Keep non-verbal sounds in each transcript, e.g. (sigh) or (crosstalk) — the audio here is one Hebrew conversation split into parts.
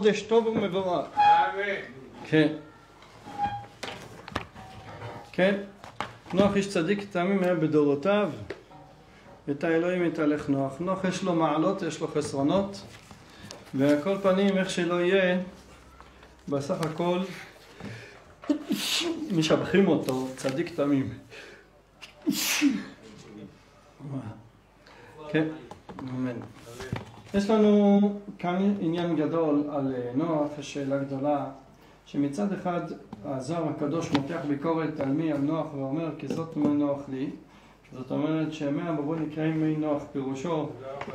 חודש טוב ומבורך. אמן. כן. כן. נוח איש צדיק תמים היה בדורותיו. את האלוהים יתהלך נוח. נוח יש לו מעלות, יש לו חסרונות. ועל כל פנים, איך שלא יהיה, בסך הכל משבחים אותו, צדיק תמים. כן, אמן. יש לנו כאן עניין גדול על אה, נוח, שאלה גדולה, שמצד אחד הזוהר הקדוש מותח ביקורת על מי? על נוח ואומר כי זאת מי נוח לי זאת אומרת שמי המבול נקראים מי נוח, פירושו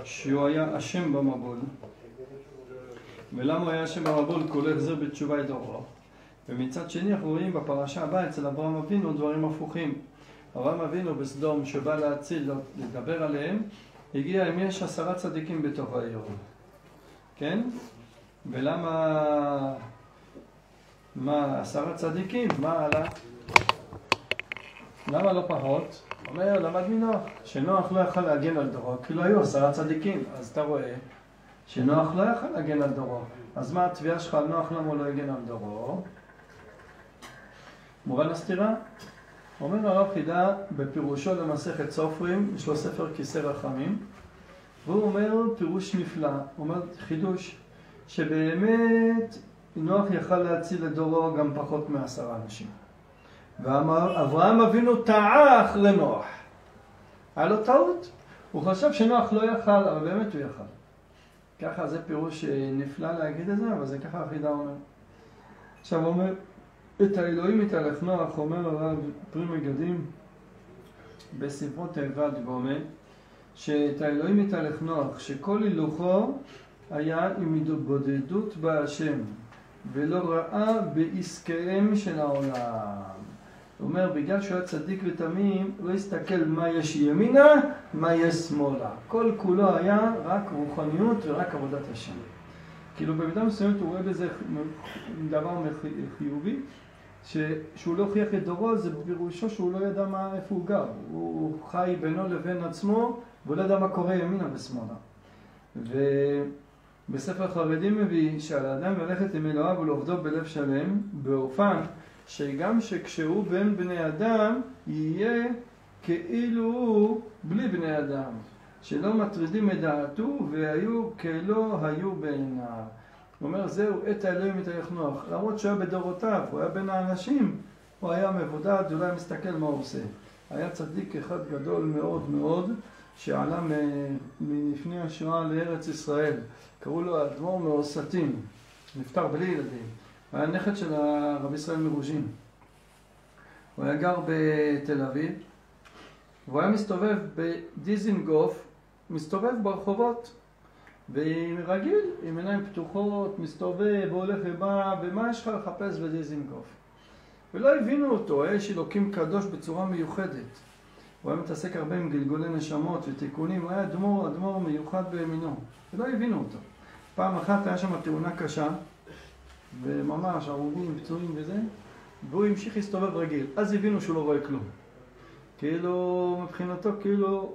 שהוא היה אשם במבול ולמה הוא היה אשם במבול? כי הוא לא החזיר בתשובה את דורו ומצד שני אנחנו רואים בפרשה הבאה אצל אברהם אבינו דברים הפוכים אברהם אבינו בסדום שבא להציל, לדבר עליהם הגיע אם יש עשרה צדיקים בתוך העיר. כן? ולמה... מה, עשרה צדיקים? מה הלאה? למה לא פחות? אומר, למד מנוח, שנוח לא יכל להגן על דורו, כי לא היו עשרה צדיקים. אז אתה רואה שנוח לא יכל להגן על דורו. אז מה התביעה שלך על נוח למה הוא לא הגן על דורו? מובן הסתירה? אומר הרב חידה בפירושו למסכת סופרים, יש לו ספר כיסא רחמים, והוא אומר פירוש נפלא, הוא אומר חידוש, שבאמת נוח יכל להציל את דורו גם פחות מעשרה אנשים. ואברהם אבינו טעה אחרי נוח. היה לו טעות. הוא חשב שנוח לא יכל, אבל באמת הוא יכל. ככה זה פירוש נפלא להגיד את זה, אבל זה ככה החידה אומר. עכשיו הוא אומר, את האלוהים יתהלך נוח, אומר הרב פרי מגדים בספרו תיבה דגומה, שאת האלוהים יתהלך נוח, שכל הילוכו היה עם התבודדות בהשם, ולא ראה בעסקיהם של העולם. הוא אומר, בגלל שהוא היה צדיק ותמים, לא הסתכל מה יש ימינה, מה יש שמאלה. כל כולו היה רק רוחניות ורק עבודת השם. כאילו במידה מסוימת הוא רואה בזה דבר חיובי, שהוא לא הוכיח את דורו, זה פירושו שהוא לא ידע מה, איפה הוא גר. הוא חי בינו לבין עצמו, והוא לא ידע מה קורה ימינה ושמאלה. ובספר החרדים מביא שעל האדם ללכת עם אלוהיו ולעובדו בלב שלם, באופן שגם שכשהוא בין בני אדם, יהיה כאילו הוא בלי בני אדם. שלא מטרידים את דעתו, והיו כלא היו בעיניו. הוא אומר, זהו, עת האלוהים יתהלך נוח. למרות שהוא היה בדורותיו, הוא היה בין האנשים, הוא היה מבודד, הוא לא מסתכל מה הוא עושה. היה צדיק אחד גדול מאוד מאוד, שעלה מלפני השואה לארץ ישראל. קראו לו האדמו"ר מאוסטין, נפטר בלי ילדים. הוא היה נכד של הרב ישראל מרוז'ין. הוא היה גר בתל אביב, והוא היה מסתובב בדיזינגוף, מסתובב ברחובות. ורגיל, עם עיניים פתוחות, מסתובב, הולך ובא, ומה יש לך לחפש בדיזינגוף? ולא הבינו אותו, האש אלוקים קדוש בצורה מיוחדת. הוא היה מתעסק הרבה עם גלגולי נשמות ותיקונים, הוא היה אדמו"ר, אדמו"ר מיוחד בימינו, ולא הבינו אותו. פעם אחת היה שם תאונה קשה, וממש הרוגים, פצועים וזה, והוא המשיך להסתובב רגיל. אז הבינו שהוא לא רואה כלום. כאילו, מבחינתו, כאילו,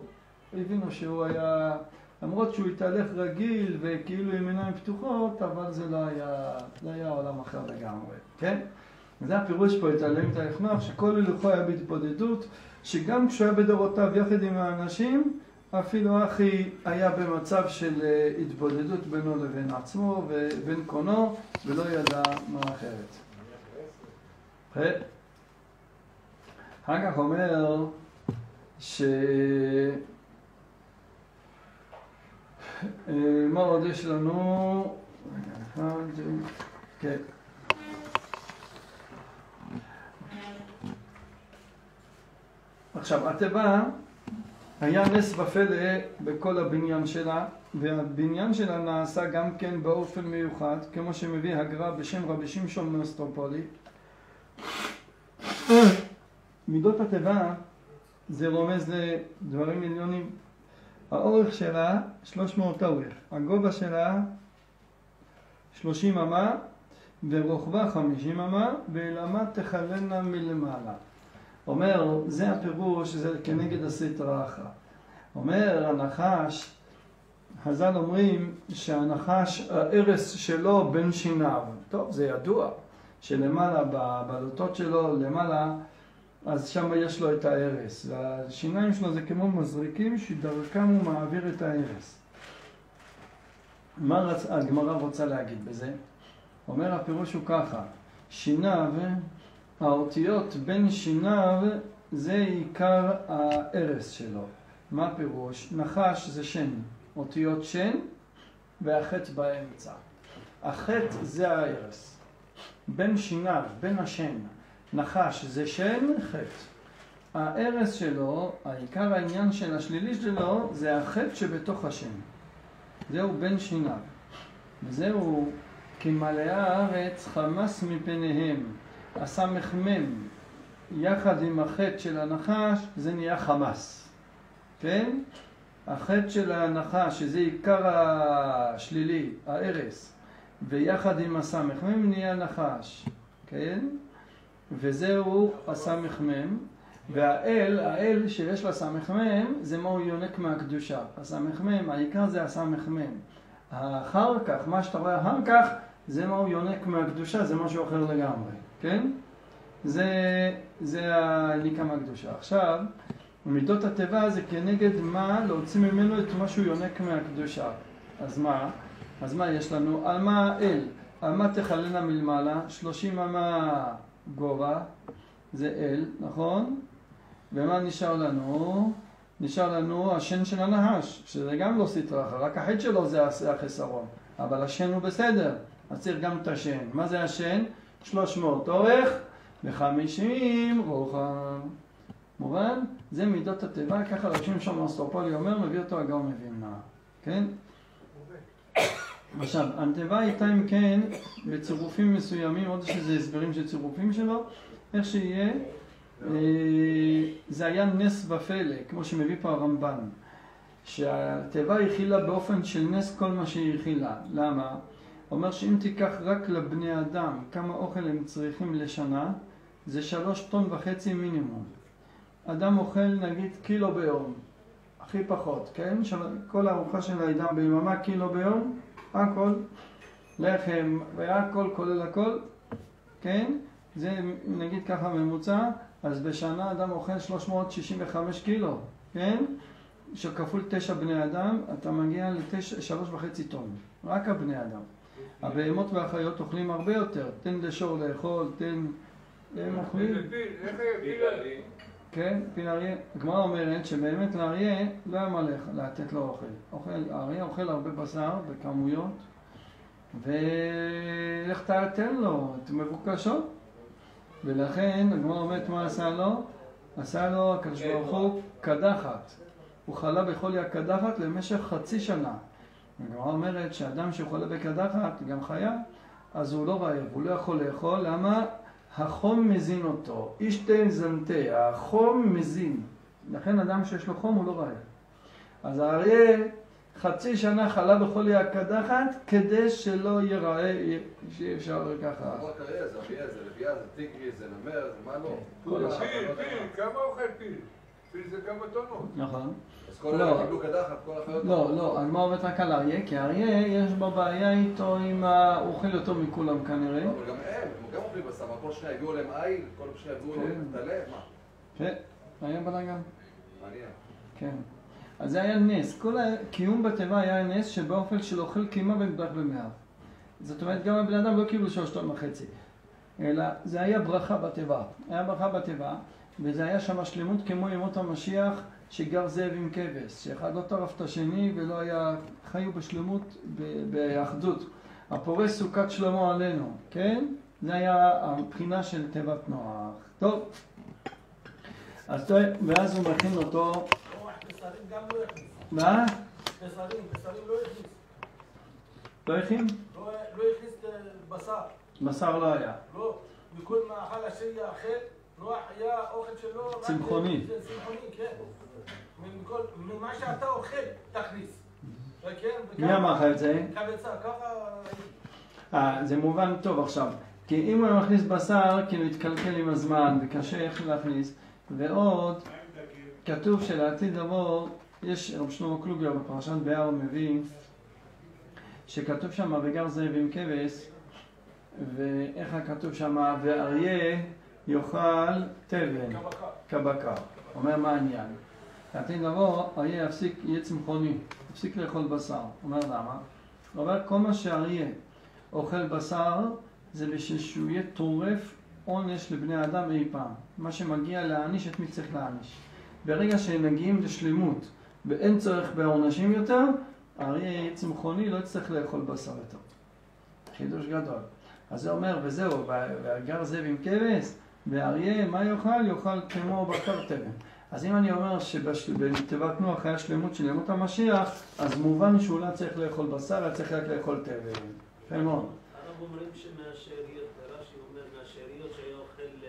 הבינו שהוא היה... למרות שהוא התהלך רגיל וכאילו עם עיניים פתוחות, אבל זה לא היה, זה היה עולם אחר לגמרי, כן? וזה הפירוש פה, התעלם את היחנוך, שכל הלכו היה בהתבודדות, שגם כשהוא היה בדורותיו יחד עם האנשים, אפילו אחי היה במצב של אה, התבודדות בינו לבין עצמו ובין קונו, ולא ידע מה אחרת. אחר כך אומר ש... אה, מה עוד יש לנו? כן. עכשיו, התיבה היה נס ופלא בכל הבניין שלה, והבניין שלה נעשה גם כן באופן מיוחד, כמו שמביא הגר"א בשם רבי שמשון מאסטרופולי. מידות התיבה זה רומז לדברים עליונים האורך שלה 300 אורך, הגובה שלה 30 אמה ורוחבה 50 אמה ואילמה תכללנה מלמעלה. אומר, זה הפירוש, זה כנגד הסטרא אחרא. אומר הנחש, חז"ל אומרים שהנחש, ההרס שלו בין שיניו. טוב, זה ידוע, שלמעלה, בבלוטות שלו, למעלה, אז שם יש לו את ההרס. והשיניים שלו זה כמו מזריקים שדרכם הוא מעביר את ההרס. מה רצ... הגמרא רוצה להגיד בזה? אומר הפירוש הוא ככה, שיניו, האותיות בין שיניו זה עיקר ההרס שלו. מה הפירוש? נחש זה שן, אותיות שן והחטא באמצע. החטא זה ההרס. בין שיניו, בין השן, נחש זה שן, חטא. ההרס שלו, העיקר העניין של השלילי שלו, זה החטא שבתוך השן. זהו בין שיניו. וזהו כי מלאה הארץ חמס מפניהם. הסמ"ם יחד עם החטא של הנחש זה נהיה חמס. כן? החטא של הנחש שזה עיקר השלילי, ההרס, ויחד עם הסמ"ם נהיה נחש. כן? וזהו הסמ"ם. והאל, האל שיש לסמ"ם, זה מה הוא יונק מהקדושה. הסמ"ם, העיקר זה הסמ"ם. אחר כך, מה שאתה רואה אחר כך, זה מה הוא יונק מהקדושה, זה משהו אחר לגמרי, כן? זה, זה הניקה מהקדושה. עכשיו, מידות התיבה זה כנגד מה להוציא ממנו את מה שהוא יונק מהקדושה. אז מה? אז מה יש לנו? על מה אל? על מה תכלנה מלמעלה? שלושים אמה גובה, זה אל, נכון? ומה נשאר לנו? נשאר לנו השן של הנחש, שזה גם לא סטרה, רק החטא שלו זה החסרון, אבל השן הוא בסדר, אז צריך גם את השן. מה זה השן? 300 אורך ו-50 רוחב. מובן? זה מידות התיבה, ככה רשום שם אסטרופולי אומר, מביא אותו הגאון מבינה, כן? עכשיו, התיבה הייתה אם כן בצירופים מסוימים, עוד שזה הסברים של צירופים שלו, איך שיהיה אה, זה היה נס ופלא, כמו שמביא פה הרמב"ן, שהתיבה הכילה באופן של נס כל מה שהיא הכילה. למה? אומר שאם תיקח רק לבני אדם כמה אוכל הם צריכים לשנה, זה שלוש טון וחצי מינימום. אדם אוכל נגיד קילו ביום, הכי פחות, כן? כל הארוחה של האדם ביממה קילו ביום, הכל, לחם והכל כולל הכל, כן? זה נגיד ככה ממוצע, אז בשנה אדם אוכל 365 קילו, כן? שכפול תשע בני אדם, אתה מגיע לשלוש וחצי טון. רק הבני אדם. הבהמות והחיות אוכלים הרבה יותר. תן לשור לאכול, תן... הם אוכלים... איך היה כן, פיל אריה. הגמרא אומרת שבאמת לאריה לא היה מה לתת לו אוכל. אוכל. האריה אוכל הרבה בשר בכמויות, ואיך תתן לו את מבוקשות. ולכן הגמרא אומרת מה עשה לו? עשה לו הקדוש כן. ברוך הוא קדחת. הוא חלה בחולי הקדחת למשך חצי שנה. הגמרא אומרת שאדם שחולה בקדחת, גם חיה, אז הוא לא רעב, הוא לא יכול לאכול, למה? החום מזין אותו. אישטיין זנטה, החום מזין. לכן אדם שיש לו חום הוא לא רעב. אז האריה חצי שנה חלה בחולי הקדחת כדי שלא ייראה, שיהיה אפשר ככה. זה לא אריה, זה אריה, זה לביאה, זה טיגרי, זה נמר, זה מה לא. פיל, פיל, כמה אוכל פיל? פיל זה. נכון. אז כל אלה קיבלו קדחת, כל החיות... לא, לא, הגמרא אומרת רק על אריה, כי אריה יש בו בעיה איתו עם ה... הוא אוכל יותר מכולם כנראה. אבל גם הם, הם גם אוכלים בשר, כל שניה הביאו להם עיל, כל שניה הביאו להם את הלב, מה? כן, היה בלאגן. מעניין. כן. אז זה היה נס. כל הקיום בתיבה היה נס שבאופן של אוכל קימה ונדבק במאה. זאת אומרת, גם הבני אדם לא קיבלו שלוש טון וחצי. אלא זה היה ברכה בתיבה. היה ברכה בתיבה, וזה היה שם שלמות כמו ימות המשיח שגר זאב עם כבש, שאחד לא טרף את השני ולא היה, חיו בשלמות, באחדות. הפורס סוכת שלמה עלינו, כן? זה היה הבחינה של תיבת נוח. טוב, אז טוב, ואז הוא מכין אותו מה? בשרים, בשרים לא הכניס. לא הכין? לא הכניס בשר. בשר לא היה. לא, מכל מאכל אשר יאכל, נוח היה אוכל שלו... צמחוני. צמחוני, כן. ממה שאתה אוכל, תכניס. כן, מי אמר לך את זה? ככה... אה, זה מובן טוב עכשיו. כי אם הוא מכניס בשר, כאילו יתקלקל עם הזמן, וקשה איך להכניס. ועוד, כתוב שלעתיד לבוא יש רב שלמה קלוגר בפרשת באר מביא שכתוב שם וגר זאב עם כבש ואיך כתוב שם ואריה יאכל תבן כבקר. אומר מה העניין? לעתיד לבוא אריה יפסיק, יהיה צמחוני, יפסיק לאכול בשר. אומר למה? הוא אומר כל מה שאריה אוכל בשר זה בשביל שהוא יהיה טורף עונש לבני אדם אי פעם. מה שמגיע להעניש, את מי צריך להעניש. ברגע שהם מגיעים לשלמות ואין צורך בעונשים יותר, האריה צמחוני לא יצטרך לאכול בשר יותר. חידוש גדול. אז זה אומר, וזהו, והגר זאב עם כבש, ואריה, מה יאכל? יאכל כמו בקר תבן. אז אם אני אומר שבתיבת נוח היה שלמות של ימות המשיח, אז מובן שהוא לא צריך לאכול בשר, היה צריך רק לאכול תבן. יפה מאוד. הרב אומרים שמהשאריות, רש"י אומר מהשאריות שהיה אוכל אה,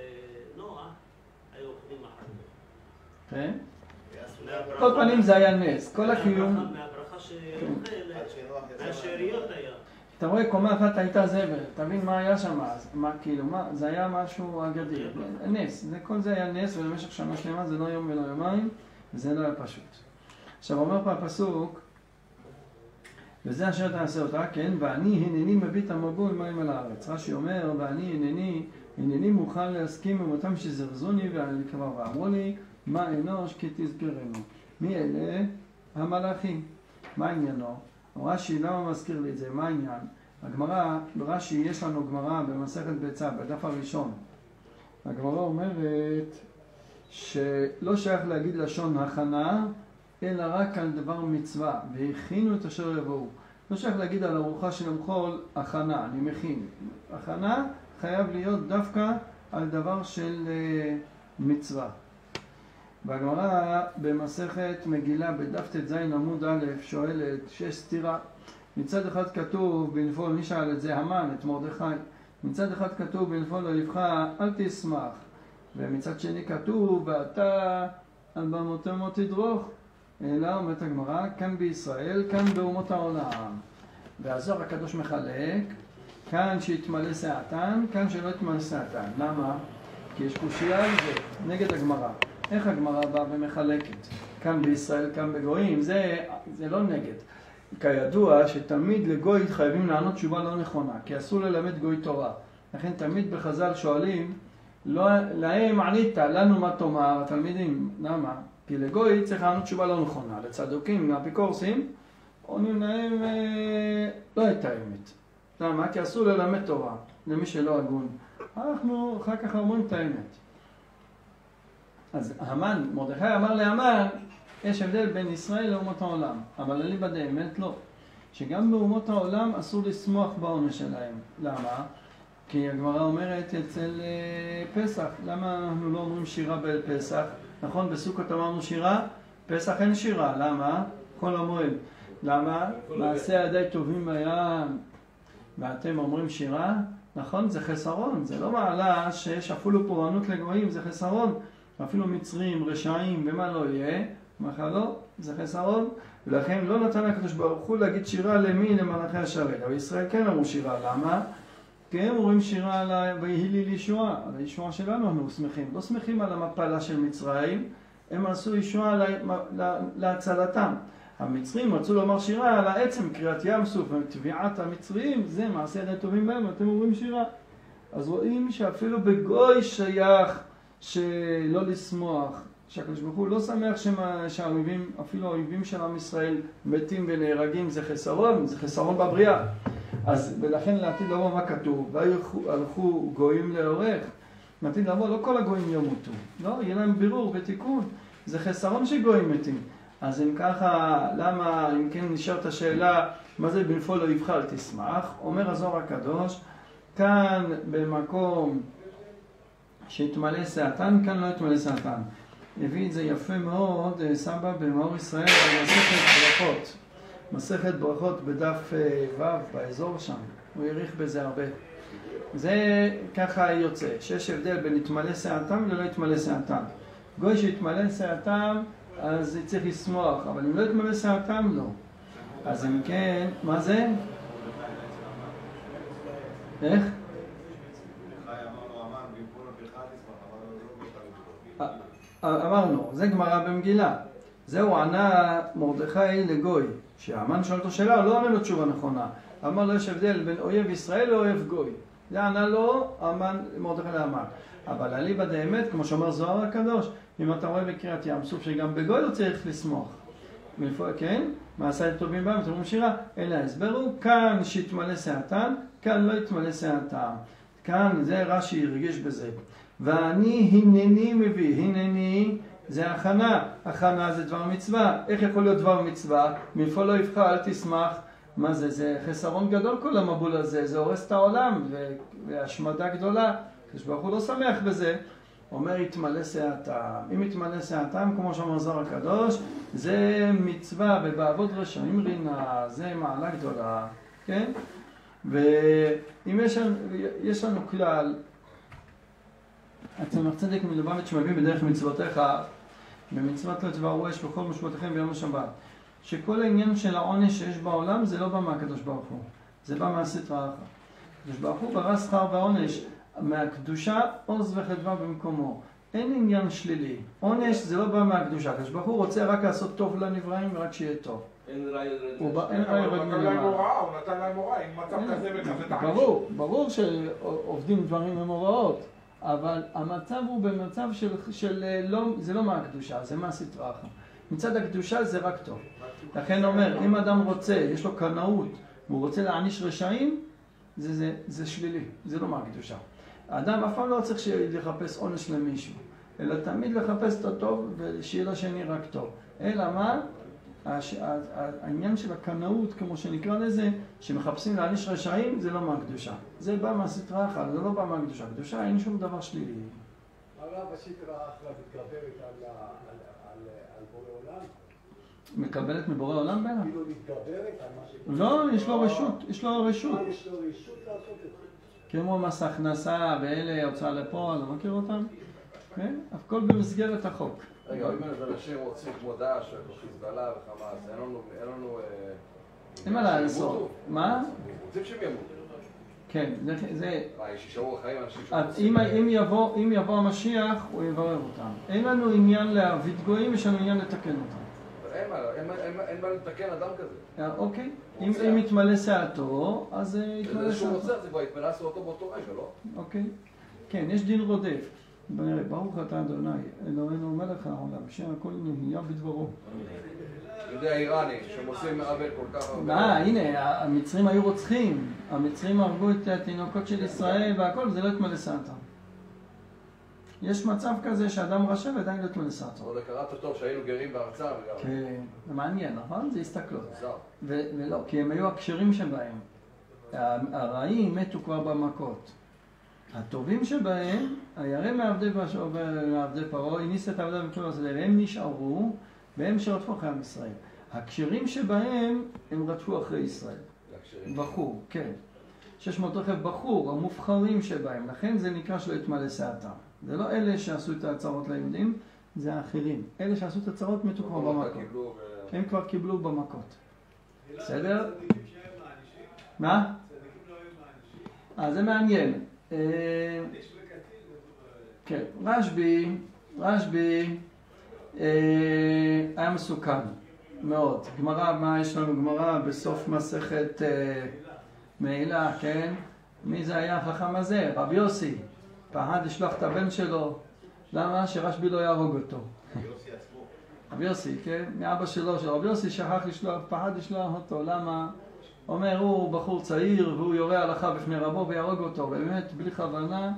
נוח, היו אוכלים אחר כך. כן? כל פנים זה היה נס, כל הקיום... מהברכה שאוכל, מהשאריות היה. אתה רואה, קומה אחת הייתה זבל, תבין מה היה שם אז, מה כאילו, מה, זה היה משהו אגדי, נס, זה, כל זה היה נס ובמשך שנה שלמה זה לא יום ולא יומיים, וזה לא היה פשוט. עכשיו אומר פה הפסוק, וזה אשר תעשה אותה, כן, ואני הנני מביא את המבול מים על הארץ. רש"י אומר, ואני הנני, הנני מוכן להסכים עם אותם שזרזוני ועל לקרב, ואמרו לי, מה אנוש כי תזכרנו. מי אלה? המלאכים. מה עניינו? רש"י, למה מזכיר לי את זה? מה העניין? הגמרא, ברש"י יש לנו גמרא במסכת ביצה, בדף הראשון. הגמרא אומרת שלא שייך להגיד לשון הכנה, אלא רק על דבר מצווה, והכינו את אשר יבואו. לא שייך להגיד על ארוחה של המחול, הכנה, אני מכין. הכנה חייב להיות דווקא על דבר של uh, מצווה. והגמרא במסכת מגילה בדף ט"ז עמוד א' שואלת שיש סתירה. מצד אחד כתוב בנפול, מי שאל את זה? המן, את מרדכי. מצד אחד כתוב בנפול לאויבך אל תשמח. ומצד שני כתוב ואתה על במותימו תדרוך. אלא אומרת הגמרא, כאן בישראל, כאן באומות העולם. והזוהר הקדוש מחלק, כאן שיתמלא שעתן, כאן שלא יתמלא שעתן. למה? כי יש קושייה על זה, נגד הגמרא. איך הגמרא באה ומחלקת? כאן בישראל, כאן בגויים, זה, זה לא נגד. כידוע שתמיד לגוי חייבים לענות תשובה לא נכונה, כי אסור ללמד גוי תורה. לכן תמיד בחז"ל שואלים, לא, להם ענית, לנו מה תאמר, התלמידים, למה? כי לגוי צריך לענות תשובה לא נכונה. לצדוקים, לאפיקורסים, עונים להם אה, לא את האמת. למה? כי אסור ללמד תורה למי שלא הגון. אנחנו אחר כך אומרים את האמת. אז המן, מרדכי אמר להמן, יש הבדל בין ישראל לאומות העולם, אבל אליבא דאמת לא. שגם באומות העולם אסור לשמוח בעונש שלהם. למה? כי הגמרא אומרת אצל אה, פסח, למה אנחנו לא אומרים שירה בפסח? נכון, בסוכות אמרנו שירה, פסח אין שירה, למה? כל המועד. למה? מעשה ידי טובים בים, ואתם אומרים שירה? נכון, זה חסרון, זה לא מעלה שיש אפילו פורענות לגויים, זה חסרון. אפילו מצרים, רשעים, ומה לא יהיה, לא, זה חסרון, ולכן לא נתן הקדוש ברוך הוא להגיד שירה למי? למלאכי השרת. אבל ישראל כן אמרו שירה, למה? כי הם אומרים שירה על ה... ויהי לי לישועה, על הישועה שלנו אנחנו שמחים. לא שמחים על המפלה של מצרים, הם עשו ישועה לה... להצלתם. המצרים רצו לומר שירה על העצם, קריאת ים סוף, וטביעת המצרים, זה מעשה ידי טובים בהם, ואתם אומרים שירה. אז רואים שאפילו בגוי שייך שלא לשמוח, שהקדוש ברוך הוא לא שמח שמה, שהאויבים, אפילו האויבים של עם ישראל מתים ונהרגים, זה חסרון, זה חסרון בבריאה. אז ולכן לעתיד לבוא מה כתוב? והלכו גויים לעורך. לעתיד לבוא לא כל הגויים ימותו, לא, יהיה להם בירור ותיקון. זה חסרון שגויים מתים. אז אם ככה, למה, אם כן נשארת השאלה, מה זה בנפול לא יבחר תשמח? אומר הזוהר הקדוש, כאן במקום שיתמלא שעתן, כאן לא יתמלא שעתן. הביא את זה יפה מאוד אה, סבא במאור ישראל במסכת ברכות. מסכת ברכות בדף אה, ו' באזור שם, הוא העריך בזה הרבה. זה ככה יוצא, שיש הבדל בין יתמלא שעתם ללא יתמלא שעתם. גוי שיתמלא שעתם, אז צריך לשמוח, אבל אם לא יתמלא שעתם, לא. אז אם כן, מה זה? איך? אמרנו, זה גמרא במגילה. זהו ענה מרדכי לגוי, שהמן שואל אותו שאלה, לא עונה לו תשובה נכונה. אמר לו יש הבדל בין אויב ישראל לאויב גוי. זה ענה לו המן, מרדכי לאמן. אבל אליבא דאמת, כמו שאומר זוהר הקדוש, אם אתה רואה בקריאת ים סוף שגם בגוי לא צריך לשמוח. כן? מעשה טובים בהם, אומרים שירה, אלא ההסבר הוא, כאן שיתמלא שעתם, כאן לא יתמלא שעתם. כאן, זה רש"י הרגיש בזה. ואני הנני מביא, הנני זה הכנה, הכנה זה דבר מצווה. איך יכול להיות דבר מצווה? מאיפה לא יבחר, אל תשמח. מה זה? זה חסרון גדול כל המבול הזה, זה הורס את העולם, והשמדה גדולה. הקדוש ברוך הוא לא שמח בזה. אומר יתמלא שעתם. אם יתמלא שעתם, כמו שאומר זר הקדוש, זה מצווה ובעבוד רשעים רינה, זה מעלה גדולה, כן? ואם יש, יש לנו כלל, הצמח צדק מלובביץ' מביא בדרך מצוותיך, במצוות לא תבערו אש בכל משמעותיכם ביום השבת, שכל העניין של העונש שיש בעולם זה לא בא מהקדוש ברוך הוא, זה בא מהסטרא אחרא. הקדוש ברוך הוא ברא שכר ועונש מהקדושה עוז וחדווה במקומו. אין עניין שלילי. עונש זה לא בא מהקדושה. הקדוש ברוך הוא רוצה רק לעשות טוב לנבראים ורק שיהיה טוב. אין ראי אין ראי הוא נתן להם הוראה, הוא נתן להם הוראה, עם מצב כזה וכזה. ברור, ברור שעובדים דברים עם הוראות, אבל המצב הוא במצב של, של לא, זה לא מהקדושה, זה מהסטרא אחרא. מצד הקדושה זה רק טוב. לכן אומר, אם אדם רוצה, יש לו קנאות, והוא רוצה להעניש רשעים, זה, זה, זה שלילי, זה לא מהקדושה. האדם אף פעם לא צריך לחפש עונש למישהו, אלא תמיד לחפש את הטוב ושיהיה לשני רק טוב. אלא מה? העניין של הקנאות, כמו שנקרא לזה, שמחפשים להעניש רשעים, זה לא מהקדושה. זה בא מהסטרא אחרא, זה לא בא מהקדושה. קדושה אין שום דבר שלילי. הרב הסטרא אחרא מתגברת על בורא עולם? מקבלת מבורא עולם בטח? כאילו מתגברת על מה ש... לא, יש לו רשות, יש לו רשות. יש לו רשות לעשות את זה. כמו מס הכנסה ואלה, הוצאה לפועל, אתה מכיר אותם? כן? הכל במסגרת החוק. רגע, אם אנשים רוצים כמו דאעש וחיזבאללה וחמאס, אין לנו... אין. אה, מה לעשות. מה? רוצים שהם ימותו. כן, זה... אז אם, יבוא, המשיח, הוא יברר אותם. אין לנו עניין להעביד גויים, יש לנו עניין לתקן אותם. אין מה, לתקן אדם כזה. אה, אוקיי. אם, יתמלא שעתו, אז אה, יתמלא זה שהוא. רוצח זה כבר יתמלא אותו באותו רגע, לא? אוקיי. כן, יש דין רודף. בוא נראה, ברוך אתה אדוני, אלוהינו מלך העולם, שם הכל נהיה בדברו. יהודי האיראני, שהם עושים עוול כל כך הרבה. מה, הנה, המצרים היו רוצחים. המצרים הרגו את התינוקות של ישראל והכל, זה לא התמלא שעתם. יש מצב כזה שאדם רשע ועדיין לא התמלא שעתו. עוד קראת טוב שהיינו גרים בארצם. וגם- כן, זה מעניין, נכון? זה הסתכלות. ולא, כי הם היו הכשרים שבהם. הרעים מתו כבר במכות. הטובים שבהם, הירא מעבדי פרעה מעבדי פרעה, הניס את עבדיו וכל השדה, והם נשארו, והם שרדפו אחרי עם ישראל. הכשרים שבהם, הם רדפו אחרי ישראל. בחור, כן. 600 רכב בחור, המובחרים שבהם, לכן זה נקרא שלא יתמלא שעתם. זה לא אלה שעשו את ההצהרות ליהודים, זה האחרים. אלה שעשו את הצהרות מתו כבר לא במכות. הם כבר קיבלו במכות. בסדר? מה? אה, זה מעניין. אה, כן, רשב"י, רשב"י אה, היה מסוכן מאוד. גמרא, מה יש לנו גמרא בסוף מסכת אה, מעילה, כן? מי זה היה החכם הזה? רבי יוסי. פחד לשלוח את הבן שלו. למה? שרשב"י לא יהרוג אותו. רבי יוסי, כן? מאבא שלו, של רבי יוסי שכח לשלוח, פחד לשלוח אותו, למה? אומר, הוא בחור צעיר והוא יורה הלכה בפני רבו ויהרוג אותו, ובאמת, בלי כוונה,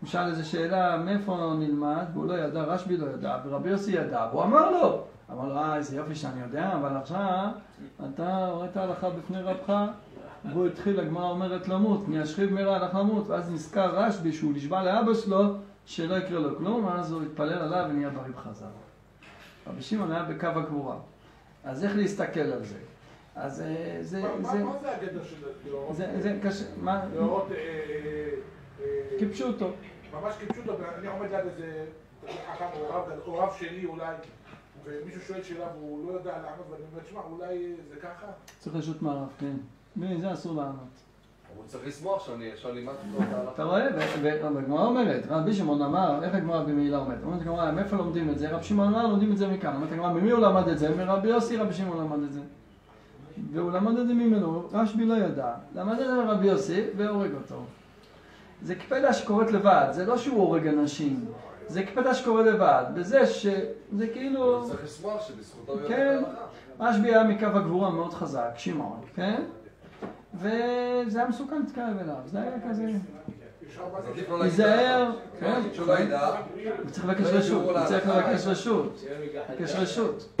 הוא שאל איזה שאלה, מאיפה נלמד, והוא לא ידע, רשב"י לא ידע, ורבי יוסי ידע, והוא אמר לו, אמר לו, אה, איזה יופי שאני יודע, אבל עכשיו אתה הורית הלכה בפני רבך, והוא התחיל, הגמרא אומרת למות, מהשכיב מהרה הלך למות, ואז נזכר רשב"י שהוא נשבע לאבא שלו, שלא יקרה לו כלום, אז הוא התפלל עליו ונהיה בריא בחזרה. רבי שמעון היה בקו הגבורה. אז איך להסתכל על זה? אז אה, זה, מה- מה זה, מה זה הגדר של? זה, מה? להורות, אה, אה, אה, כפשוטו. ממש כפשוטו, ואני עומד ליד איזה חכם או רב, שלי אולי, ומישהו שואל שאלה והוא לא יודע לענות, ואני אומר, תשמע, אולי זה ככה? צריך רשות מערב, כן. בלי זה אסור לענות. הוא צריך לשמוח שאני עכשיו לימדתי אותו את ההלכה. אתה רואה? והגמרא אומרת, רבי שמעון אמר, איך הגמרא במעילה אומרת? אומרת הגמרא, מאיפה לומדים את זה? רבי שמעון אמר, לומדים את זה מכאן. אומרת הגמרא, ממי הוא למד את זה? מרבי יוסי רבי שמעון למד את זה. והוא למד את זה ממנו, רשב"י לא ידע. למד את זה מרבי יוסי והורג אותו. זה קפדה שקורית לבד, זה לא שהוא הורג אנשים. זה קפדה שקורית לבד, בזה שזה כאילו... הוא צריך לשמוח שבזכותו כן. רשב"י היה מקו הגבורה מאוד חזק, שמעון, כן? וזה היה מסוכן להתקרב אליו, זה היה כזה... זה לא להיזהר, כן. ההלכה. שהוא לא. הוא צריך לבקש רשות, הוא צריך לבקש רשות, לבקש רשות.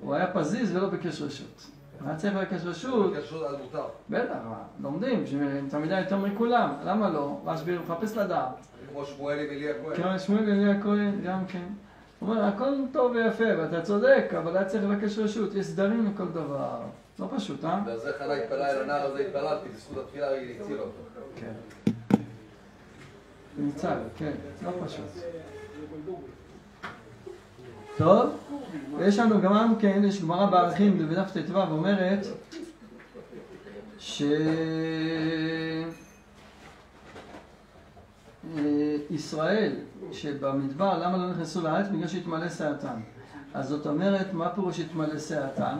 הוא היה פזיז ולא ביקש רשות. הוא היה צריך לבקש רשות, כשרות על מותר. בטח, לומדים, שהם תלמידי יותר מכולם, למה לא? רשב"י מחפש לדעת. כמו שמואל עם אלי הכהן. כן, שמואל אלי הכהן, גם כן. הוא אומר, הכל טוב ויפה, ואתה צודק, אבל היה צריך לבקש רשות, יש סדרים לכל דבר. לא פשוט, אה? ועל זה חנה התפלל אל הנער הזה התפללתי, בזכות התפילה היא הצילה אותו. כן. ניצל, כן, לא פשוט. טוב, יש לנו גם כן, יש גמרא בערכים בדף ט"ו אומרת ש... אה, ישראל שבמדבר, למה לא נכנסו לארץ? בגלל שהתמלא שעתם. אז זאת אומרת, מה פירוש התמלא שעתם?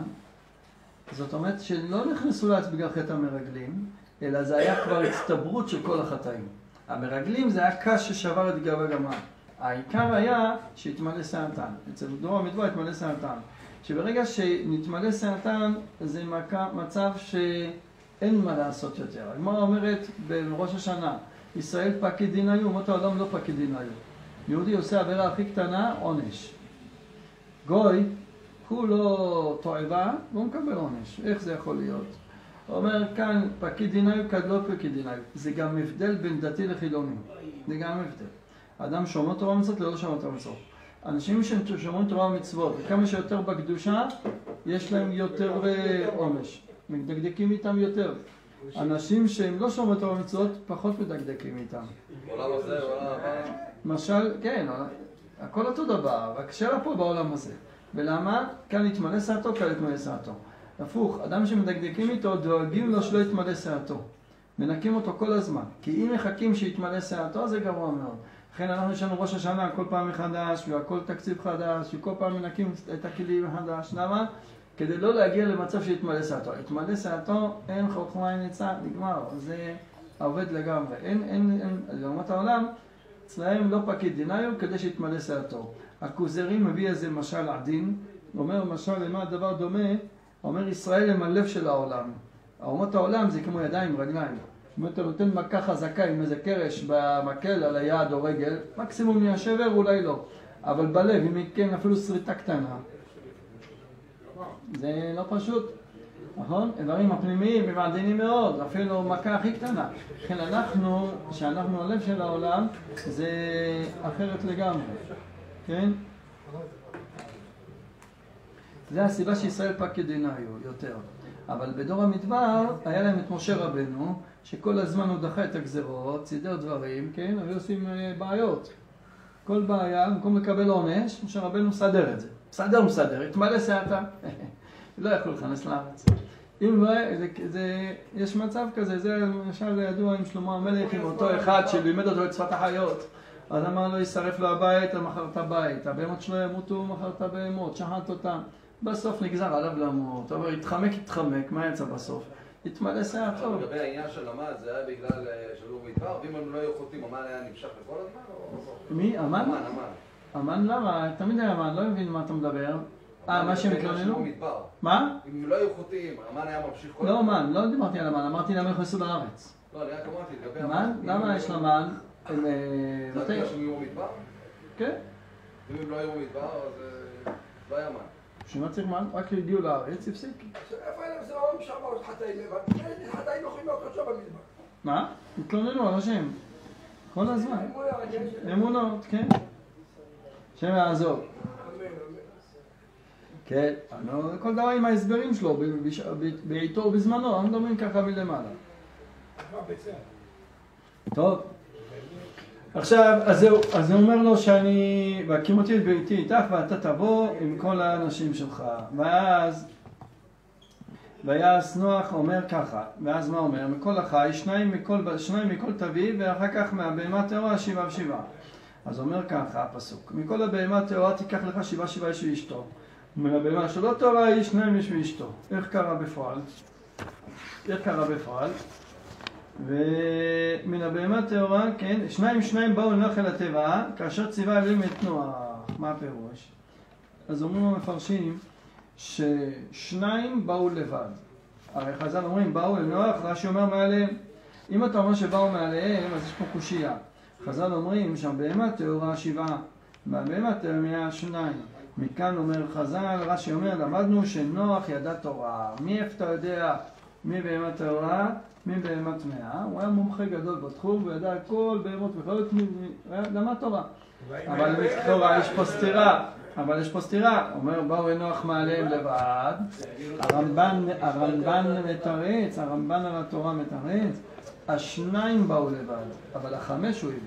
זאת אומרת שלא נכנסו לארץ בגלל חטא המרגלים, אלא זה היה כבר הצטברות של כל החטאים. המרגלים זה היה קש ששבר את גב הגמל. העיקר היה שהתמלא שעתן. אצל דור המדבר התמלא שעתן. שברגע שנתמלא שעתן זה מצב שאין מה לעשות יותר. הגמרא אומרת בראש השנה, ישראל פקיד דין היו, אומות העולם לא פקיד דין היו. יהודי עושה עבירה הכי קטנה, עונש. גוי, הוא לא תועבה, והוא מקבל עונש. איך זה יכול להיות? הוא אומר כאן, פקיד דינאי כד לא פקיד דינאי. זה גם הבדל בין דתי לחילוני. זה גם הבדל. אדם שומר תורה ומצוות ללא שומר תורה ומצוות. אנשים ששומרים תורה ומצוות, וכמה שיותר בקדושה, יש להם יותר אה, עונש. מדקדקים איתם יותר. אנשים שהם לא שומרי תורה ומצוות, פחות מדקדקים איתם. עולם הזה, עולם הבא. למשל, כן, הכל אותו דבר, רק שאלה פה בעולם הזה. ולמה? כאן יתמלא שעתו, כאן יתמלא שעתו. הפוך, אדם שמדקדקים איתו, דואגים לו שלא יתמלא שעתו. מנקים אותו כל הזמן. כי אם מחכים שיתמלא שעתו, זה גרוע מאוד. לכן אנחנו יש לנו ראש השנה כל פעם מחדש, והכל תקציב חדש, וכל פעם מנקים את הכלים מחדש. למה? כדי לא להגיע למצב שיתמלא שעתו. יתמלא שעתו, אין חוכמה, אין עצה, נגמר. זה עובד לגמרי. אין, אין, אין, לעומת העולם, אצלהם לא פקיד דינאיו כדי שיתמלא שעתו. הכוזרי מביא איזה משל עדין, אומר משל למה הדבר דומה, אומר ישראל הם הלב של העולם. אומות העולם זה כמו ידיים, רגליים. אומרת, אתה נותן מכה חזקה עם איזה קרש במקל על היד או רגל, מקסימום נהיה שבר, אולי לא. אבל בלב, אם כן אפילו שריטה קטנה, זה לא פשוט. נכון? איברים הפנימיים הם עדינים מאוד, אפילו מכה הכי קטנה. לכן אנחנו, שאנחנו הלב של העולם, זה אחרת לגמרי, כן? זה הסיבה שישראל פקיד עיניו יותר. אבל בדור המדבר היה להם את משה רבנו, שכל הזמן הוא דחה את הגזרות, סידר דברים, כן? היו עושים אה, בעיות. כל בעיה, במקום לקבל עונש, משה רבנו מסדר את זה. מסדר מסדר, התמלא שעתה. (laughs) לא יכול להיכנס לארץ. אם לא, זה, זה, יש מצב כזה, זה למשל ידוע עם שלמה המלך, עם אותו אחד שלימד אותו את שפת החיות. אז אמר לו, יישרף לו הבית, מכרת בית, הבהמות שלו ימותו, מכרת בהמות, שחט אותם. בסוף נגזר עליו למות, אבל התחמק, התחמק, מה יצא בסוף? התמלא שעתו. לגבי העניין של המן, זה היה בגלל אה, שלו מדבר, ואם הם לא היו חוטאים, המן היה נמשך לכל הזמן? מי? המן, המן. אמן למה? תמיד היה אמן, לא מבין מה אתה מדבר. אה, מה שהם התלוננו? מה? אם לא היו חוטאים, המן היה ממשיך כל לא הזמן. אמן, לא דיברתי על אמן, אמרתי למה נכנסו לארץ. לא, אני רק אמרתי לגבי אמן? למה יש לאמן? הם, אה, זה? בגלל שהם היו במדבר? כן. אם הם לא היו במדבר, אז אה, לא היה מן. בשביל מה צריך מן? רק הגיעו לארץ, הפסיק. איפה אין להם זרעים שם עוד חטאים לבד? חטאים יכולים להיות קשה במדבר. מה? התלוננו על השם. כל הזמן. אמונות, כן. השם יעזור. כן, כל דבר עם ההסברים שלו, בעיתו ובזמנו, אנחנו מדברים ככה מלמעלה. מה? טוב. עכשיו, אז זהו, אז הוא אומר לו שאני, והקים אותי את ביתי איתך ואתה תבוא עם כל האנשים שלך. ואז ויעש נוח אומר ככה, ואז מה אומר? מכל החי, שניים מכל, שניים מכל תביא, ואחר כך מהבהמה טהורה שבעה ושבעה. אז אומר ככה הפסוק, מכל הבהמה טהורה תיקח לך שבעה שבעה איש ואשתו. ומהבהמה שלא טהורה היא שניים איש ואשתו. איך קרה בפועל? איך קרה בפועל? ומן הבהמה טהורה, כן, שניים שניים באו לנוח אל התיבה, כאשר ציווה אלוהים את נוח. מה הפירוש? אז אומרים המפרשים ששניים באו לבד. הרי חז"ל אומרים באו לנוח, רש"י אומר מעליהם. אם אתה אומר שבאו מעליהם, אז יש פה קושייה. חז"ל אומרים שהבהמה טהורה שבעה, והבהמה טהורה שניים. מכאן אומר חז"ל, רש"י אומר, למדנו שנוח ידע תורה. מי איפה אתה יודע טהורה, מי בהמה טמאה? הוא היה מומחה גדול בתחום, והוא ידע כל בהמות וחיות, למד תורה. אבל לכאורה יש פה סתירה. אבל יש פה סתירה, אומר באו לנוח מעליהם לבד, הרמב"ן, הרמב"ן מתרץ, הרמב"ן על התורה מתרץ, השניים באו לבד, אבל החמש הוא הביא,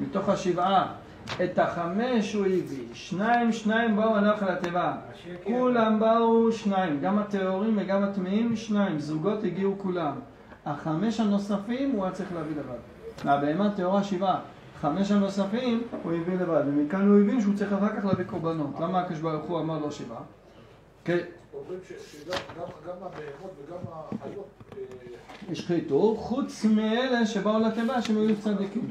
מתוך השבעה, את החמש הוא הביא, שניים שניים באו לנוח על התיבה, כולם באו שניים, גם הטהורים וגם הטמאים שניים, זוגות הגיעו כולם, החמש הנוספים הוא היה צריך להביא לבד, מהבהמה טהורה שבעה. חמש הנוספים הוא הביא לבד, ומכאן הוא הבין שהוא צריך אחר כך להביא קורבנות. למה הקדוש ברוך הוא אמר לו שבעה? כן. אומרים שגם הבהמות וגם החיות... אה, השחיתו, חוץ מאלה שבאו לתיבה שהם היו צדיקים.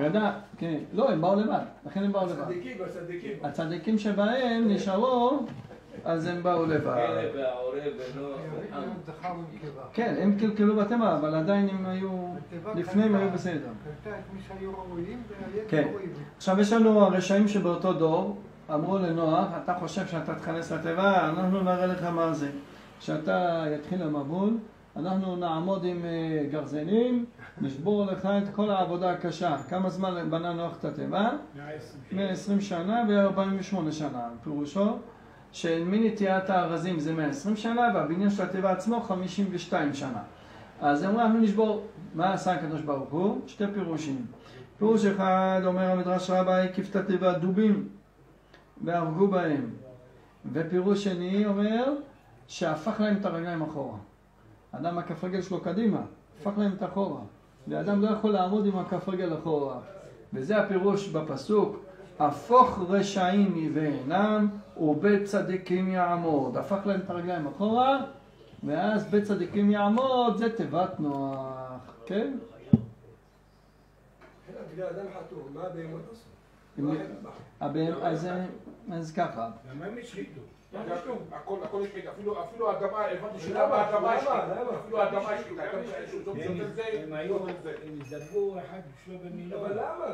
ידע, כן, לא, הם באו לבד, לכן הם באו לבד. הצדיקים, הצדיקים. הצדיקים שבהם נשארו, אז הם באו לבד. כן, הם קלקלו בתיבה, אבל עדיין הם היו, לפני הם היו בסדר. כן. עכשיו יש לנו הרשעים שבאותו דור, אמרו לנוח, אתה חושב שאתה תיכנס לתיבה, אנחנו נראה לך מה זה. כשאתה יתחיל המבול, אנחנו נעמוד עם אה, גרזנים, נשבור לך את כל העבודה הקשה. כמה זמן בנה נוח את התיבה? 120 שנה ו-48 שנה. פירושו שמנטיית הארזים זה 120 שנה, והבניין של התיבה עצמו 52 שנה. אז הם אמרו, נשבור. מה עשה הקדוש ברוך הוא? שתי פירושים. פירוש אחד אומר המדרש רבה, הקיף את התיבה דובים והרגו בהם. ופירוש שני אומר שהפך להם את הרגליים אחורה. אדם הכף רגל שלו קדימה, הפך להם את אחורה. ואדם לא יכול לעמוד עם הכף רגל אחורה. וזה הפירוש בפסוק, הפוך רשעים יבאנם ובית צדיקים יעמוד. הפך להם את הרגליים אחורה, ואז בית צדיקים יעמוד, זה תיבת נוח. כן? אדם חטאו, מה הבהמות אז, אז ככה, למה הם השחיתו? הכל, הכל יש לי, אפילו, אפילו האדמה, הבנתי שגם למה? האדמה למה? השחיתה, למה? אפילו האדמה השחיתה, גם יש זאת הם- זה, הם היו, זאת זה. הם הזדווגו אחד שלו במינו. אבל למה?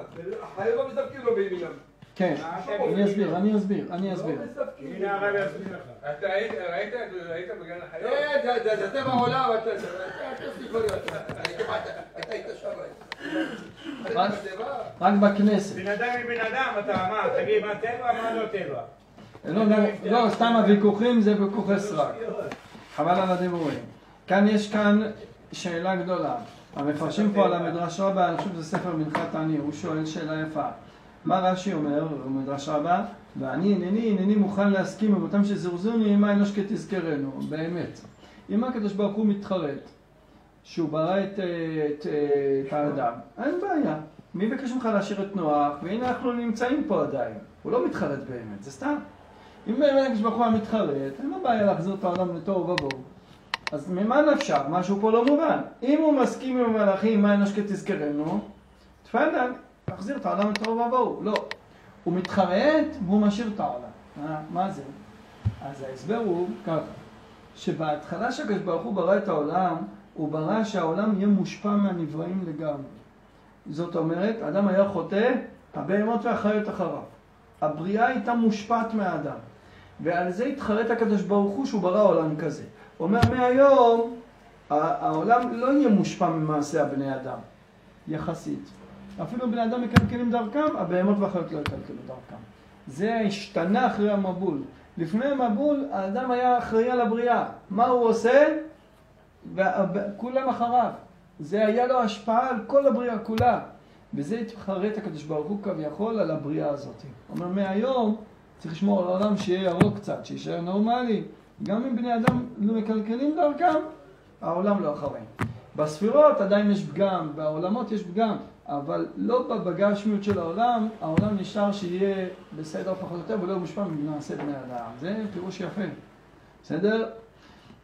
החיים לא מסתפקים לו בימינם. כן, אני אסביר, אני אסביר, אני אסביר. לא מסתפקים. הנה הרב יסביר לך. אתה היית, ראית, ראית בגן החיות? אה, זה- זה- זה טבע העולם, אתה אתה- אתה תוסיף לי אותה. אתה היית שם. רק- בכנסת. בן אדם מבן אדם, אתה מה, תגיד מה טבע, מה לא טבע. לא, לא, לא, סתם הוויכוחים זה ויכוחי סרק. חבל על הדיבורים. כאן יש כאן שאלה גדולה. המפרשים פה על המדרש רבה, אני חושב שזה ספר מנחת עני, הוא שואל שאלה יפה. מה רש"י אומר במדרש רבה? ואני הנני, הנני מוכן להסכים עם אותם שזרזוני, מה אנוש כתזכרנו, באמת. אם הקדוש ברוך הוא מתחרט, שהוא ברא את, את, את האדם, אין בעיה. מי ביקש ממך להשאיר את נוח, והנה אנחנו נמצאים פה עדיין. הוא לא מתחרט באמת, זה סתם. אם באמת הקדוש ברוך הוא היה מתחרט, אין לו בעיה להחזיר את העולם לתוהו ובוהו. אז ממה נפשך? משהו פה לא מובן. אם הוא מסכים עם המלאכים, מה אנוש כתזכרנו, תפאדל, תחזיר את העולם לתוהו ובוהו. לא. הוא מתחרט והוא משאיר את העולם. מה, מה זה? אז ההסבר הוא ככה, שבהתחלה שהקדוש ברוך הוא ברא את העולם, הוא ברא שהעולם יהיה מושפע מהנבראים לגמרי. זאת אומרת, האדם היה חוטא, הבהמות והחיות אחריו. הבריאה הייתה מושפעת מהאדם. ועל זה התחרט הקדוש ברוך הוא שהוא ברא עולם כזה. הוא אומר מהיום העולם לא יהיה מושפע ממעשה הבני אדם, יחסית. אפילו בני אדם מקלקלים דרכם, הבהמות והחיות לא יקלקלו דרכם. זה השתנה אחרי המבול. לפני המבול האדם היה אחראי על הבריאה. מה הוא עושה? וכולם אחריו. זה היה לו השפעה על כל הבריאה כולה. וזה התחרט הקדוש ברוך הוא כביכול על הבריאה הזאת. הוא אומר מהיום צריך לשמור על העולם שיהיה ירוק קצת, שיישאר נורמלי, גם אם בני אדם לא מקלקלים דרכם, העולם לא אחריהם. בספירות עדיין יש פגם, בעולמות יש פגם, אבל לא בגשמיות של העולם, העולם נשאר שיהיה בסדר פחות או יותר ולא מושפע ממעשה בני אדם. זה פירוש יפה. בסדר?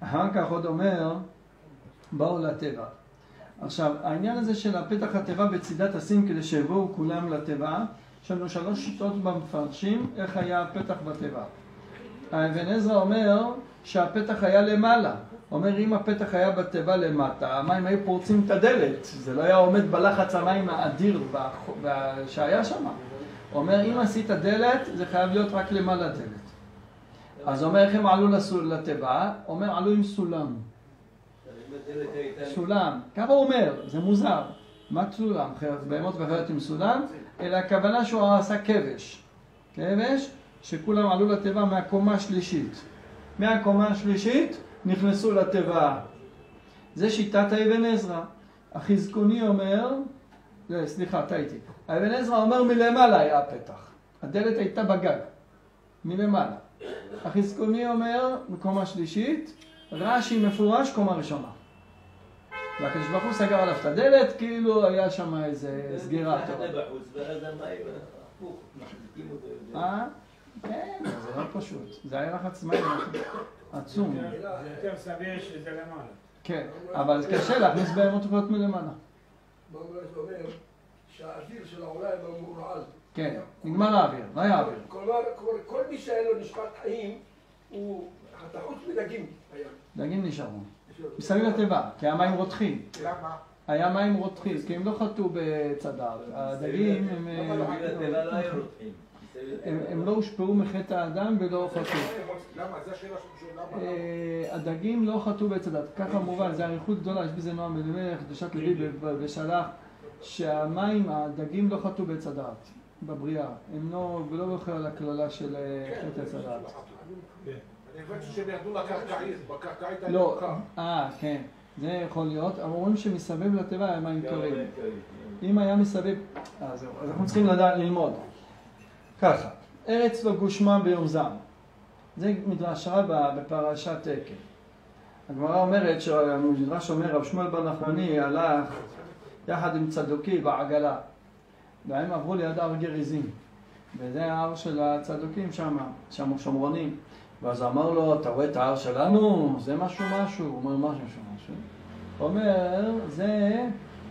אחר כך עוד אומר, באו לטבע. עכשיו, העניין הזה של הפתח התיבה בצידת הסים כדי שיבואו כולם לתיבה, יש לנו שלוש שיטות במפרשים איך היה הפתח בתיבה. האבן עזרא אומר שהפתח היה למעלה. אומר אם הפתח היה בתיבה למטה, המים היו פורצים את הדלת, זה לא היה עומד בלחץ המים האדיר שהיה שם. אומר אם עשית דלת, זה חייב להיות רק למעלה דלת. אז אומר איך הם עלו לתיבה? אומר עלו עם סולם. סולם. ככה הוא אומר, זה מוזר. מה סולם? בהמות וחיות עם סולם? אלא הכוונה שהוא עשה כבש. כבש שכולם עלו לתיבה מהקומה השלישית. מהקומה השלישית נכנסו לתיבה. זה שיטת האבן עזרא. החזקוני אומר, לא, סליחה, טעיתי. האבן עזרא אומר מלמעלה היה הפתח. הדלת הייתה בגג. מלמעלה. החזקוני אומר, מקומה שלישית, רש"י מפורש, קומה ראשונה. והקדוש ברוך הוא סגר עליו את הדלת, כאילו היה שם איזה סגירה טובה. אה? כן, זה לא פשוט. זה היה לחץ מים עצום. זה יותר סביר שזה למעלה. כן, אבל קשה להכניס בהמות וחיות מלמעלה. שהאוויר של העולם הוא מורעל. כן, נגמר האוויר, לא היה אוויר. כלומר, כל מי שהיה לו נשמת חיים, הוא חוץ מדגים היה. דגים נשארו. מסביב לתיבה, כי המים רותחים. למה? היה מים רותחים, כי הם לא חטאו בצדר. הדגים הם... הם, הם לא הושפעו מחטא האדם ולא חטאו. למה? זה השאלה למה? אה, הדגים לא חטאו הדת, ככה מובן, זה אריכות גדולה, יש בזה נועם אלימלך, קדושת לוי ושלח, שהמים, הדגים לא חטאו הדעת, בבריאה, הם לא, ולא על הקללה של אה, חטא עץ הדעת. אני הבנתי שהם ירדו לקרקעית, בקרקעית היה לא. אה, כן, זה יכול להיות, אבל אומרים שמסביב לתיבה היה מים קרים. אם היה מסביב, אה, זהו, אז אנחנו צריכים לדעת ללמוד. ככה, ארץ לא גושמה ביום זעם. זה מדרש רבה בפרשת תקן. הגמרא אומרת, שהמדרש אומר, רב שמואל בר נחמני הלך יחד עם צדוקי בעגלה, והם עברו ליד הר גריזים, וזה ההר של הצדוקים שם, שם שומרונים. ואז אמר לו, אתה רואה את ההר שלנו? זה משהו משהו. הוא אומר, משהו משהו משהו. אומר, זה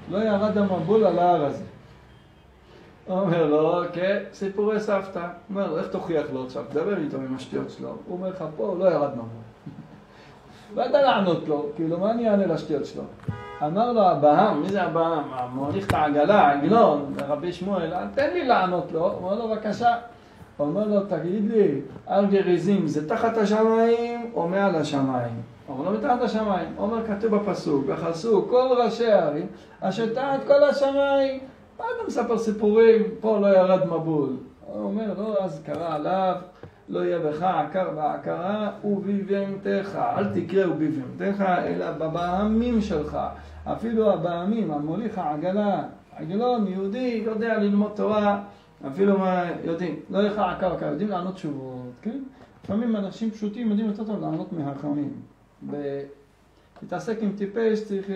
לא ירד המבול על ההר הזה. אומר לו, כן, סיפורי סבתא. אומר איך תוכיח לו עכשיו? תדבר איתו עם השטויות שלו. הוא אומר לך, פה לא ירד מבול. (laughs) ואתה לענות לו, כאילו, מה אני אענה לשטויות שלו? אמר לו אבהם, מי זה אבהם? מוליך את העגלה, עגלון, רבי שמואל, תן לי לענות לו. הוא אומר לו, בבקשה. אומר לו, תגיד לי, הר גריזים זה תחת השמיים או מעל השמיים? אומר לו, מתחת השמיים. אומר, כתוב בפסוק, וחסו כל ראשי הערים אשר תחת כל השמיים. מה אתה מספר סיפורים? פה לא ירד מבול. הוא אומר, לא, אז קרא עליו, לא יהיה בך עקר ועקרה ובבהמתך. אל תקרא ובבהמתך, אלא בבעמים שלך. אפילו הבעמים, המוליך העגלה, עגלון, יהודי, יודע ללמוד תורה. אפילו מה יודעים, לא לך עקר עקר, יודעים לענות תשובות, כן? לפעמים אנשים פשוטים יודעים יותר טוב לענות מהחכמים. להתעסק עם טיפש צריך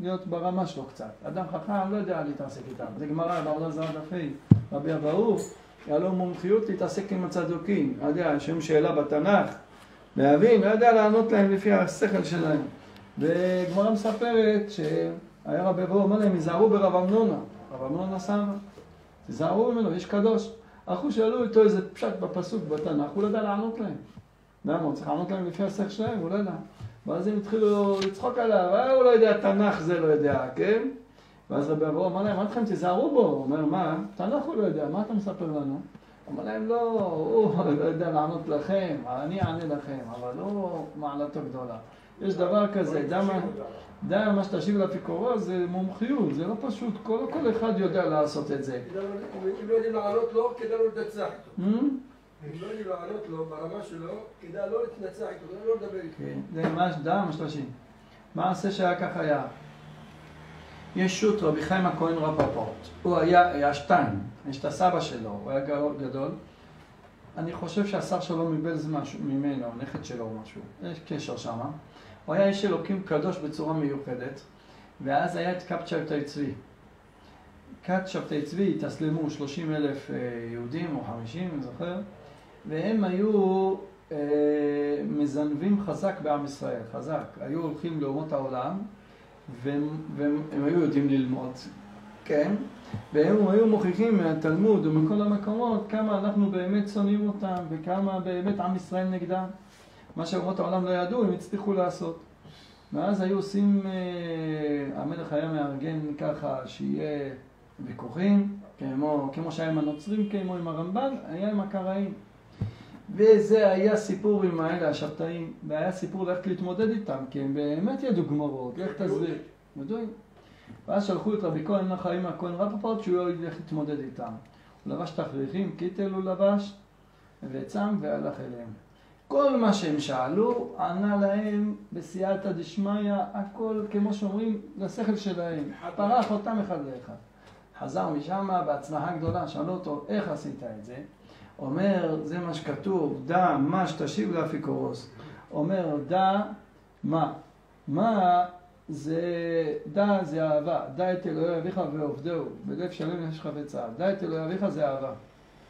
להיות ברמה שלו קצת. אדם חכם לא יודע להתעסק איתם. זה גמרא בעבודה זרה דפי, רבי אברוך, היה לו מומחיות להתעסק עם הצדוקים. לא יודע, יש שם שאלה בתנ"ך, להבין, לא יודע לענות להם לפי השכל שלהם. וגמרא מספרת שהיה רבי אברוך, אומר להם, היזהרו ברב אמנונה. רב אמנונה סבא. תיזהרו ממנו, איש קדוש. אנחנו שאלו איתו איזה פשט בפסוק בתנ"ך, הוא לא ידע לענות להם. למה? הוא צריך לענות להם לפי השכל שלהם, הוא לא ידע. ואז הם התחילו לצחוק עליו, אה, הוא לא יודע תנ"ך, זה לא יודע, כן? ואז רבי אברהם אמר להם, אמרתי לכם, תיזהרו בו. הוא אומר, מה? תנ"ך הוא לא יודע, מה אתה מספר לנו? אמר להם, לא, הוא לא יודע לענות לכם, אני אענה לכם, אבל לא מעלתו גדולה. יש דבר כזה. דע מה שתשיב לאפיקורו זה מומחיות, זה לא פשוט, כל, כל אחד יודע לעשות את זה. אם לא יודעים לענות לו, כדאי לו להתנצח איתו. Hmm? אם לא יודעים לענות לו ברמה שלו, כדאי לא להתנצח איתו, לא לדבר איתו. כן, זה מה דע מה שתשיב. מעשה שהיה כך היה. יש שו"ת רבי חיים הכהן רב רפורט. הוא היה, שתיים, יש את הסבא שלו, הוא היה גדול. אני חושב שהשר שלו מבלז משהו, ממנו, הנכד שלו או משהו. יש קשר שמה. הוא היה איש אלוקים קדוש בצורה מיוחדת, ואז היה את קאפ שבתאי צבי. קאפ שבתאי צבי התאסלמו 30 אלף אה, יהודים או 50, אני זוכר, והם היו אה, מזנבים חזק בעם ישראל, חזק. היו הולכים לאומות העולם, והם, והם הם היו יודעים ללמוד, כן? והם היו מוכיחים מהתלמוד ומכל המקומות כמה אנחנו באמת שונאים אותם וכמה באמת עם ישראל נגדם. מה שאומות העולם לא ידעו, הם הצליחו לעשות. ואז היו עושים, אה, המלך היה מארגן ככה שיהיה ויכוחים, כמו, כמו שהיה עם הנוצרים, כמו עם הרמב"ן, היה עם הקראים. וזה היה סיפור עם האלה השבתאים, והיה סיפור איך להתמודד איתם, כי הם באמת ידעו גמרות, לך תסביר. ידועים. ואז שלחו את רבי כהן נחיים מהכהן רפפורט שהוא ילך להתמודד איתם. הוא לבש תכריכים, קיטל הוא לבש, וצם והלך אליהם. כל מה שהם שאלו, ענה להם בסייעתא דשמיא, הכל כמו שאומרים, לשכל שלהם. פרח אותם אחד לאחד. חזר משם בהצלחה גדולה, שאלו אותו, איך עשית את זה? אומר, זה מה שכתוב, דע מה שתשיב לאפיקורוס. אומר, דע מה? מה זה, דע זה אהבה. דע את אלוהי אביך ועובדהו, בלב שלם יש חפץ צער. דע את אלוהי אביך זה אהבה.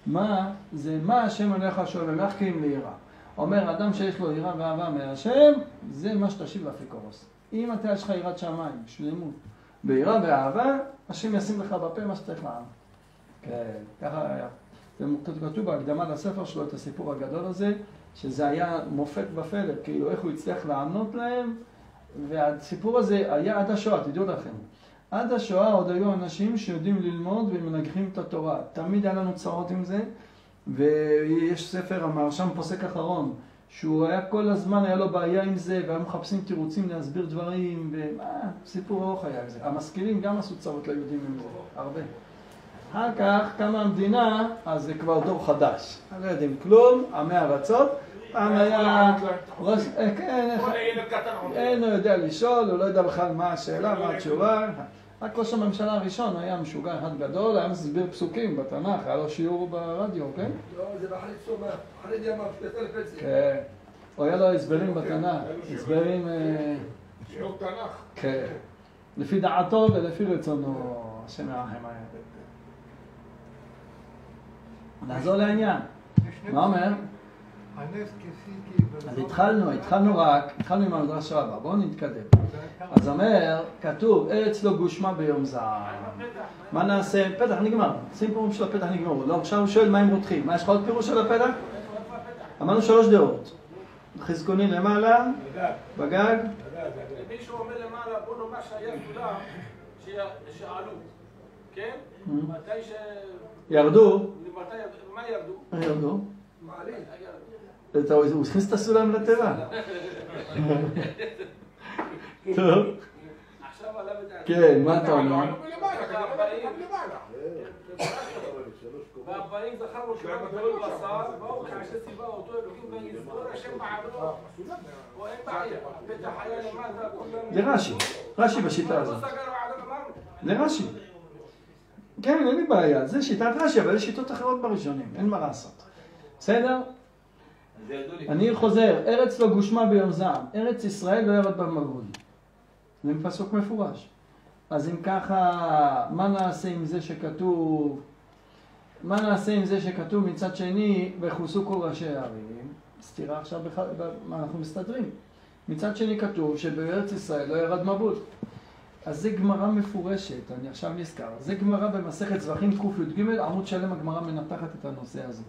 מה זה מה השם עליך שואל, ומך קיים ליראה. אומר, אדם שיש לו יראה ואהבה מהשם, זה מה שתשיב לאפיקורוס. אם אתה יש לך יראת שמיים, שלמות, ביראה ואהבה, השם ישים לך בפה מה שצריך לעם. כן, ככה היה. וכתוב בהקדמה לספר שלו את הסיפור הגדול הזה, שזה היה מופת בפלא, כאילו איך הוא הצליח לענות להם, והסיפור הזה היה עד השואה, תדעו לכם. עד השואה עוד היו אנשים שיודעים ללמוד ומנגחים את התורה. תמיד היה לנו צרות עם זה, ויש ספר, המהרשם פוסק אחרון, שהוא היה כל הזמן, היה לו בעיה עם זה, והיו מחפשים תירוצים להסביר דברים, וסיפור ארוך היה עם זה. המשכילים גם עשו צרות ליהודים עם זה, הרבה. אחר כך קמה המדינה, אז זה כבר דור חדש. לא יודעים כלום, עמי ארצות. פעם היה... ראש... אה, כן, אינו יודע לשאול, הוא לא יודע בכלל מה השאלה, מה התשובה. רק ראש הממשלה הראשון היה משוגע אחד גדול, היה מסביר פסוקים בתנ"ך, היה לו שיעור ברדיו, כן? לא, זה באחרי סומה, אחרי דיאמה, פטל פצי. כן. הוא היה לו הסברים בתנ"ך, הסברים... אה, שיעור תנ"ך. כן. לפי דעתו ולפי רצונו, השם ירחם עליהם. נעזור לעניין. מה אומר? אז התחלנו, התחלנו רק, התחלנו עם המדרש רבה, בואו נתקדם. אז אומר, כתוב, ארץ לא גושמה ביום זעם. מה נעשה? פתח נגמר, סיפורים של הפתח נגמרו. לא, עכשיו הוא שואל מה הם רותחים. מה, יש לך עוד פירוש של הפתח? אמרנו שלוש דעות. חזקוני למעלה, בגג. מישהו אומר למעלה, בוא נאמר שהיה כולם שעלו, כן? מתי ש... ירדו, מתי, מה ירדו? ירדו. הוא הכניס את הסולם לתיבה. טוב, עכשיו עלה בדעתי. כן, מה אתה אומר? מלמעלה, כנראה מלמעלה. והבאים זכרנו שבא גדול בשר, באו כעשי סיבה אותו אלוקים ויזכור השם בעברו. או אין בעיה, פתח היה למטה, כולם... זה רש"י, רש"י בשיטה לא הזאת. זה רש"י. כן, אין לי בעיה, זה שיטת רש"י, אבל יש שיטות אחרות בראשונים, אין מה לעשות. בסדר? אני חוזר, ארץ לא גושמה ביום זעם, ארץ ישראל לא ירד במגבול. זה פסוק מפורש. אז אם ככה, מה נעשה עם זה שכתוב, מה נעשה עם זה שכתוב מצד שני, וכוסו כל ראשי הערים? סתירה עכשיו, מה אנחנו מסתדרים. מצד שני כתוב שבארץ ישראל לא ירד מבול. אז זה גמרא מפורשת, אני עכשיו נזכר. זה גמרא במסכת זרחים קי"ג, עמוד שלם הגמרא מנתחת את הנושא הזה.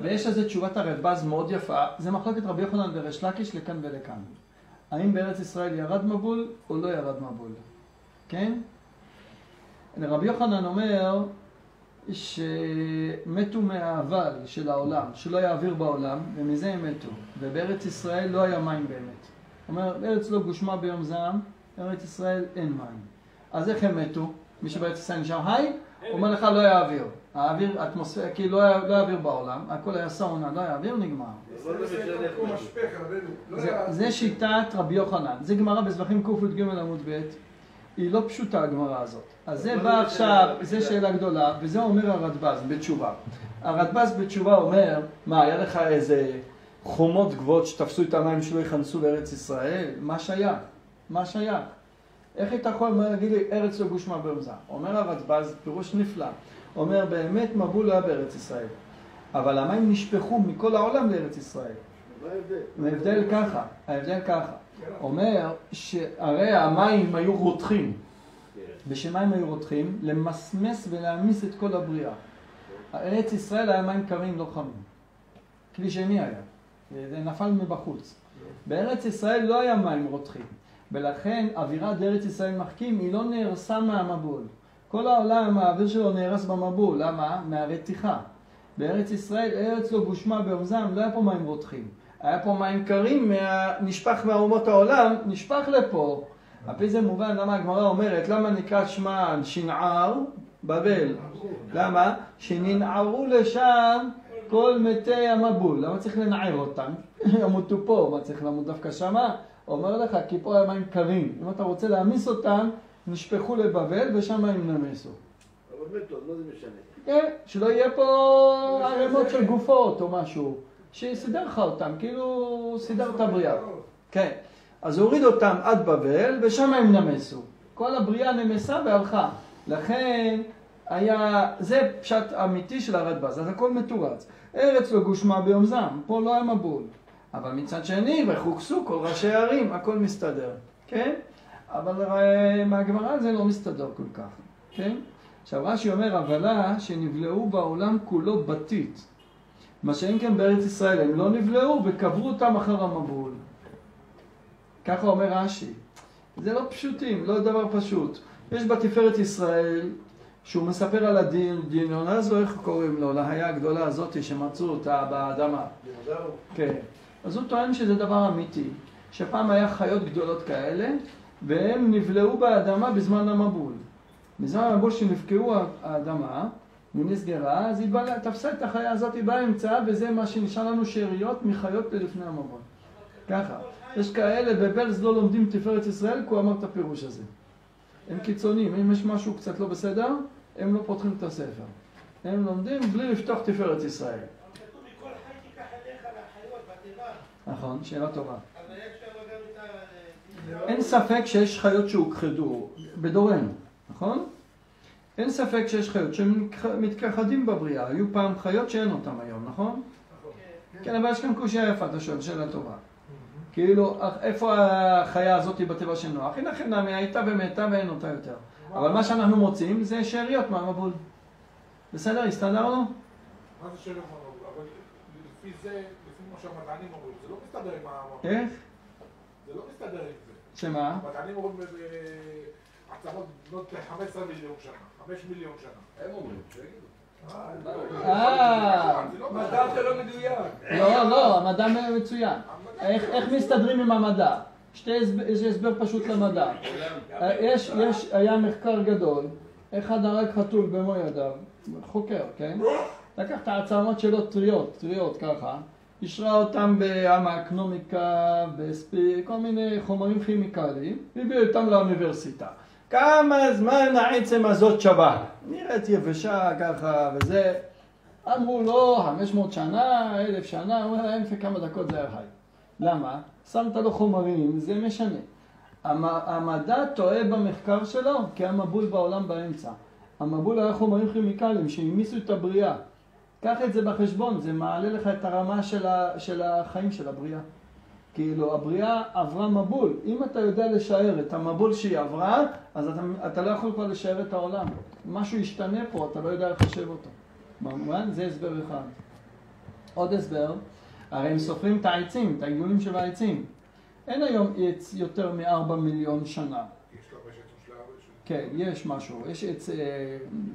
ויש לזה תשובת הרדב"ז מאוד יפה, זה מחלוקת רבי יוחנן וריש לקיש לכאן ולכאן. האם בארץ ישראל ירד מבול או לא ירד מבול? כן? רבי יוחנן אומר שמתו מהאבל של העולם, שלא יעביר בעולם, ומזה הם מתו. ובארץ ישראל לא היה מים באמת. אומר, ארץ לא גושמה ביום זעם, בארץ ישראל אין מים. אז איך הם מתו? מי שבארץ ישראל נשאר חי, הוא אומר לך לא יעביר. האוויר, האטמוספירה, כאילו לא, לא יעביר בעולם, הכל היה סאונה, לא נגמר. משפך, רבנו. לא זה, ירד. זה שיטת רבי יוחנן, זה גמרא בזבחים קי"ג עמוד ב', היא לא פשוטה הגמרא הזאת. אז זה בא עכשיו, זו שאלה גדולה, וזה אומר הרדב"ז בתשובה. הרדב"ז בתשובה אומר, מה, היה לך איזה חומות גבוהות שתפסו את המים שלא יכנסו לארץ ישראל? מה שייך? מה שייך? איך אתה יכול להגיד לי, ארץ לא גושמה ברמזה? אומר הרדב"ז, פירוש נפלא. אומר, באמת מבול היה בארץ ישראל. אבל המים נשפכו מכל העולם לארץ ישראל. ההבדל ככה, ההבדל ככה. אומר שהרי המים היו רותחים. בשביל מה הם היו רותחים? למסמס ולהעמיס את כל הבריאה. ארץ ישראל היה מים קרים, לא חמים. כלי שני היה. זה נפל מבחוץ. בארץ ישראל לא היה מים רותחים. ולכן אווירת ארץ ישראל מחכים, היא לא נהרסה מהמבול. כל העולם, האוויר שלו נהרס במבול. למה? מהרתיחה. בארץ ישראל, ארץ לא גושמה באוזם, לא היה פה מים רותחים. היה פה מים קרים, מה... נשפך מאומות העולם, נשפך לפה. על פי זה מובן למה הגמרא אומרת, למה נקרא שמה שנער בבל? למה? שננערו לשם כל מתי המבול. למה צריך לנער אותם? (laughs) ימותו פה, מה צריך למות דווקא שמה? אומר לך, כי פה היה מים קרים. אם אתה רוצה להעמיס אותם, נשפכו לבבל ושם הם נמסו. אבל מתו, מה זה משנה? כן, שלא יהיה פה ערימות של גופות או משהו. שיסדר לך אותם, כאילו סידר את הבריאה. כן. אז הוריד אותם עד בבל, ושם הם נמסו. כל הבריאה נמסה והלכה. לכן היה, זה פשט אמיתי של הרדב"ז, אז הכל מתורץ. ארץ לא גושמה ביום זעם, פה לא היה מבול. אבל מצד שני, וחוקסו כל ראשי הערים, הכל מסתדר, כן? אבל אה, מהגמרא זה לא מסתדר כל כך, כן? עכשיו רש"י אומר, הבלה שנבלעו בעולם כולו בתית. מה שאין כן בארץ ישראל, הם לא נבלעו וקברו אותם אחר המבול. ככה אומר רש"י. זה לא פשוטים, לא דבר פשוט. יש בתפארת ישראל, שהוא מספר על הדמיון הזו, איך קוראים לו, להיה הגדולה הזאת שמצאו אותה באדמה. כן. אז הוא טוען שזה דבר אמיתי, שפעם היה חיות גדולות כאלה, והם נבלעו באדמה בזמן המבול. בזמן המבול שנבקעו האדמה, ונסגרה, אז היא באה, תפסה את החיה הזאת באמצע, וזה מה שנשאר לנו שאריות מחיות ללפני המבול. ככה. יש כאלה בבלז לא לומדים תפארת ישראל, כי הוא אמר את הפירוש הזה. הם קיצוניים, אם יש משהו קצת לא בסדר, הם לא פותחים את הספר. הם לומדים בלי לפתוח תפארת ישראל. נכון, שאלה טובה. אין ספק שיש חיות שהוכחדו בדורנו, נכון? אין ספק שיש חיות שמתכחדים בבריאה. היו פעם חיות שאין אותן היום, נכון? כן, אבל יש כאן קושייה יפה, אתה שואל, שאלה טובה. כאילו, איפה החיה הזאת בטבע של נוח? הנה חינמי הייתה ומתה ואין אותה יותר. אבל מה שאנחנו מוצאים זה שאריות מהמבול. בסדר? הסתדרנו? מה זה שאלה מונולוג? אבל לפי זה, לפי מה שהמדענים אומרים, זה לא מסתדר עם ה... איך? זה לא מסתדר עם זה. שמה? המדענים אומרים עצמות בנות 15 מיליון שנה, 5 מיליון שנה. הם אומרים, שיגידו. אה, זה לא מדע זה לא מדויק. לא, לא, המדע מצוין. איך איך מסתדרים עם המדע? שתי הסב- יש הסבר פשוט למדע. אה, יש, יש, היה מחקר גדול, אחד הרג חתול במו ידיו, חוקר, כן? לקח את העצמות שלו טריות, טריות ככה, אישרה אותם באמקנומיקה, בספי, כל מיני חומרים כימיקליים, והביא אותם לאוניברסיטה. כמה זמן העצם הזאת שווה? נראית יבשה ככה וזה. אמרו לו, 500 שנה, 1,000 שנה, הוא אומר להם כמה דקות זה היה חי. למה? שמת לו חומרים, זה משנה. המ- המדע טועה במחקר שלו, כי המבול בעולם באמצע. המבול היה חומרים כימיקליים שהעמיסו את הבריאה. קח את זה בחשבון, זה מעלה לך את הרמה של, ה, של החיים של הבריאה. כאילו, הבריאה עברה מבול. אם אתה יודע לשער את המבול שהיא עברה, אז אתה, אתה לא יכול כבר לשער את העולם. משהו ישתנה פה, אתה לא יודע לחשב אותו. במובן? זה הסבר אחד. עוד הסבר, הרי הם סופרים את העצים, את העיגולים של העצים. אין היום עץ יותר מארבע מיליון שנה. כן, יש משהו, יש עץ אה,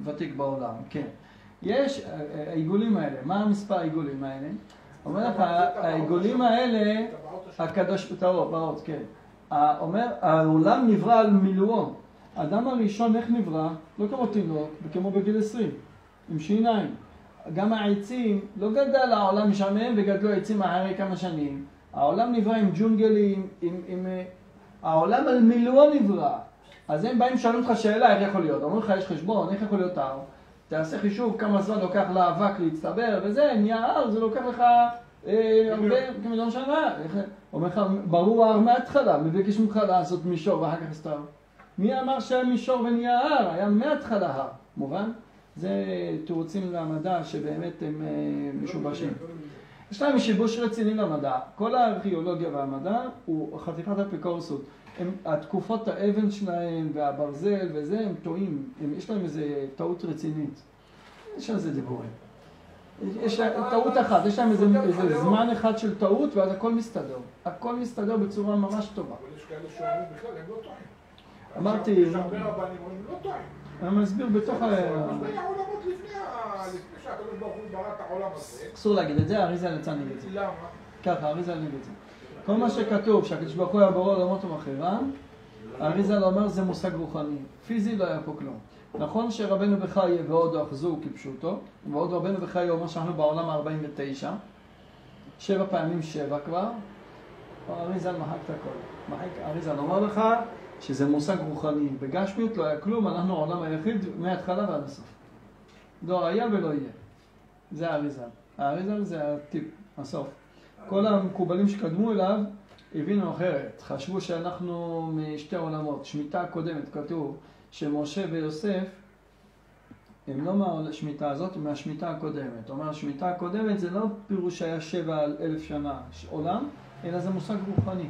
ותיק בעולם, כן. יש אה, אה, העיגולים האלה, מה המספר העיגולים האלה? אומר לך, העיגולים האלה, הקדוש, טהור, באות, כן. ה- אומר, העולם נברא על מילואו. האדם הראשון איך נברא? לא כמו תינוק, וכמו בגיל 20, עם שיניים. גם העצים, לא גדל העולם משעמם וגדלו עצים אחרי כמה שנים. העולם נברא עם ג'ונגלים, עם... עם אה, העולם על מילואו נברא. אז הם באים שואלים אותך שאלה, איך יכול להיות? אומרים לך, יש חשבון, איך יכול להיות הר? תעשה חישוב כמה זמן לוקח לאבק להצטבר, וזה, נהיה הר, זה לוקח לך אה, הרבה, כמיליון שנה. אומר לך, ברור ההר מההתחלה, מבקש ממך לעשות מישור ואחר כך סתם. מי אמר שהיה מישור ונהיה הר? היה מההתחלה הר, מובן? זה תירוצים למדע שבאמת הם אה, משובשים. יש להם שיבוש רציני למדע. כל הארכיאולוגיה והמדע הוא חתיכת אפיקורסות. הם, התקופות האבן שלהם והברזל וזה, הם טועים. הם, יש להם איזה טעות רצינית. יש על זה דיבורים. יש טעות אחת, יש להם איזה, איזה זמן אחד של טעות ואז הכל מסתדר. הכל מסתדר בצורה ממש טובה. אבל יש כאלה שאומרים בכלל, הם לא טועים. אמרתי- יש הרבה רבנים אומרים, לא טועים. אני מסביר בתוך ה... אז היה עולמות לפני ה- לפני שהקדוש ברוך הוא ברא את העולם הזה. אסור להגיד את זה, האריזה יצא נגד זה. למה? ככה, האריזה נגד זה. כל מה שכתוב, שהקדוש ברוך הוא היה בורא עולמות ומחירם, האריזה לא אומר זה מושג רוחני. פיזי לא היה פה כלום. נכון שרבנו בחיי והודו אחזו כפשוטו, ועוד רבנו בחיי אומר שאנחנו בעולם ה-49, שבע פעמים שבע כבר, האריזה מחק את הכל. מחק, האריזה אומר לך שזה מושג רוחני. בגשמיות לא היה כלום, אנחנו העולם היחיד מההתחלה ועד הסוף. לא היה ולא יהיה. זה האריזה. האריזה זה הטיפ, הסוף. כל המקובלים שקדמו אליו הבינו אחרת, חשבו שאנחנו משתי עולמות. שמיטה הקודמת כתוב שמשה ויוסף הם לא מהשמיטה הזאת, הם מהשמיטה הקודמת. אומר, השמיטה הקודמת זה לא פירוש שהיה שבע על אלף שנה עולם, אלא זה מושג רוחני.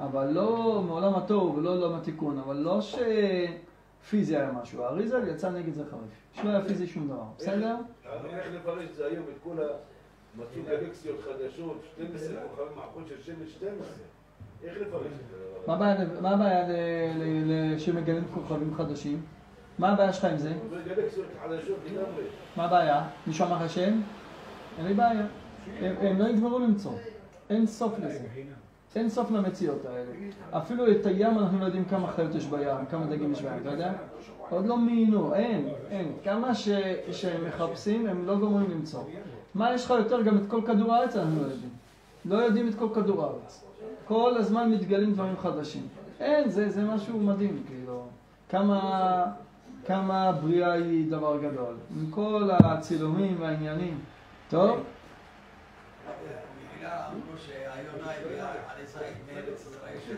אבל לא מעולם התוהו ולא לעולם התיקון, אבל לא שפיזי היה משהו. האריזל יצא נגד זה חריף. שלא היה פיזי שום דבר, בסדר? איך לפרש את זה היום, את כל ה... מצאו גלקסיות חדשות, 12 כוכבים, מערכות של שמש 12. איך לפרש את זה? מה הבעיה, מה הבעיה ל- ל- ל- שמגלים כוכבים חדשים? מה הבעיה שלך עם זה? זה גלקסיות חדשות לגמרי. מה הבעיה? מישהו אמר לך שאין? אין לי בעיה. הם, הם לא יגמרו למצוא. אין סוף לזה. אין סוף למציאות האלה. אפילו את הים אנחנו לא יודעים כמה חיות יש בים, כמה דגים יש בים, אתה יודע? עוד לא מיינו, אין, אין. כמה ש, שהם מחפשים, הם לא גומרים למצוא. מה יש לך יותר? גם את כל כדור הארץ אנחנו לא יודעים. לא יודעים את כל כדור הארץ. כל הזמן מתגלים דברים חדשים. אין, זה, זה משהו מדהים, כאילו. כמה, כמה הבריאה היא דבר גדול. עם כל הצילומים והעניינים. טוב?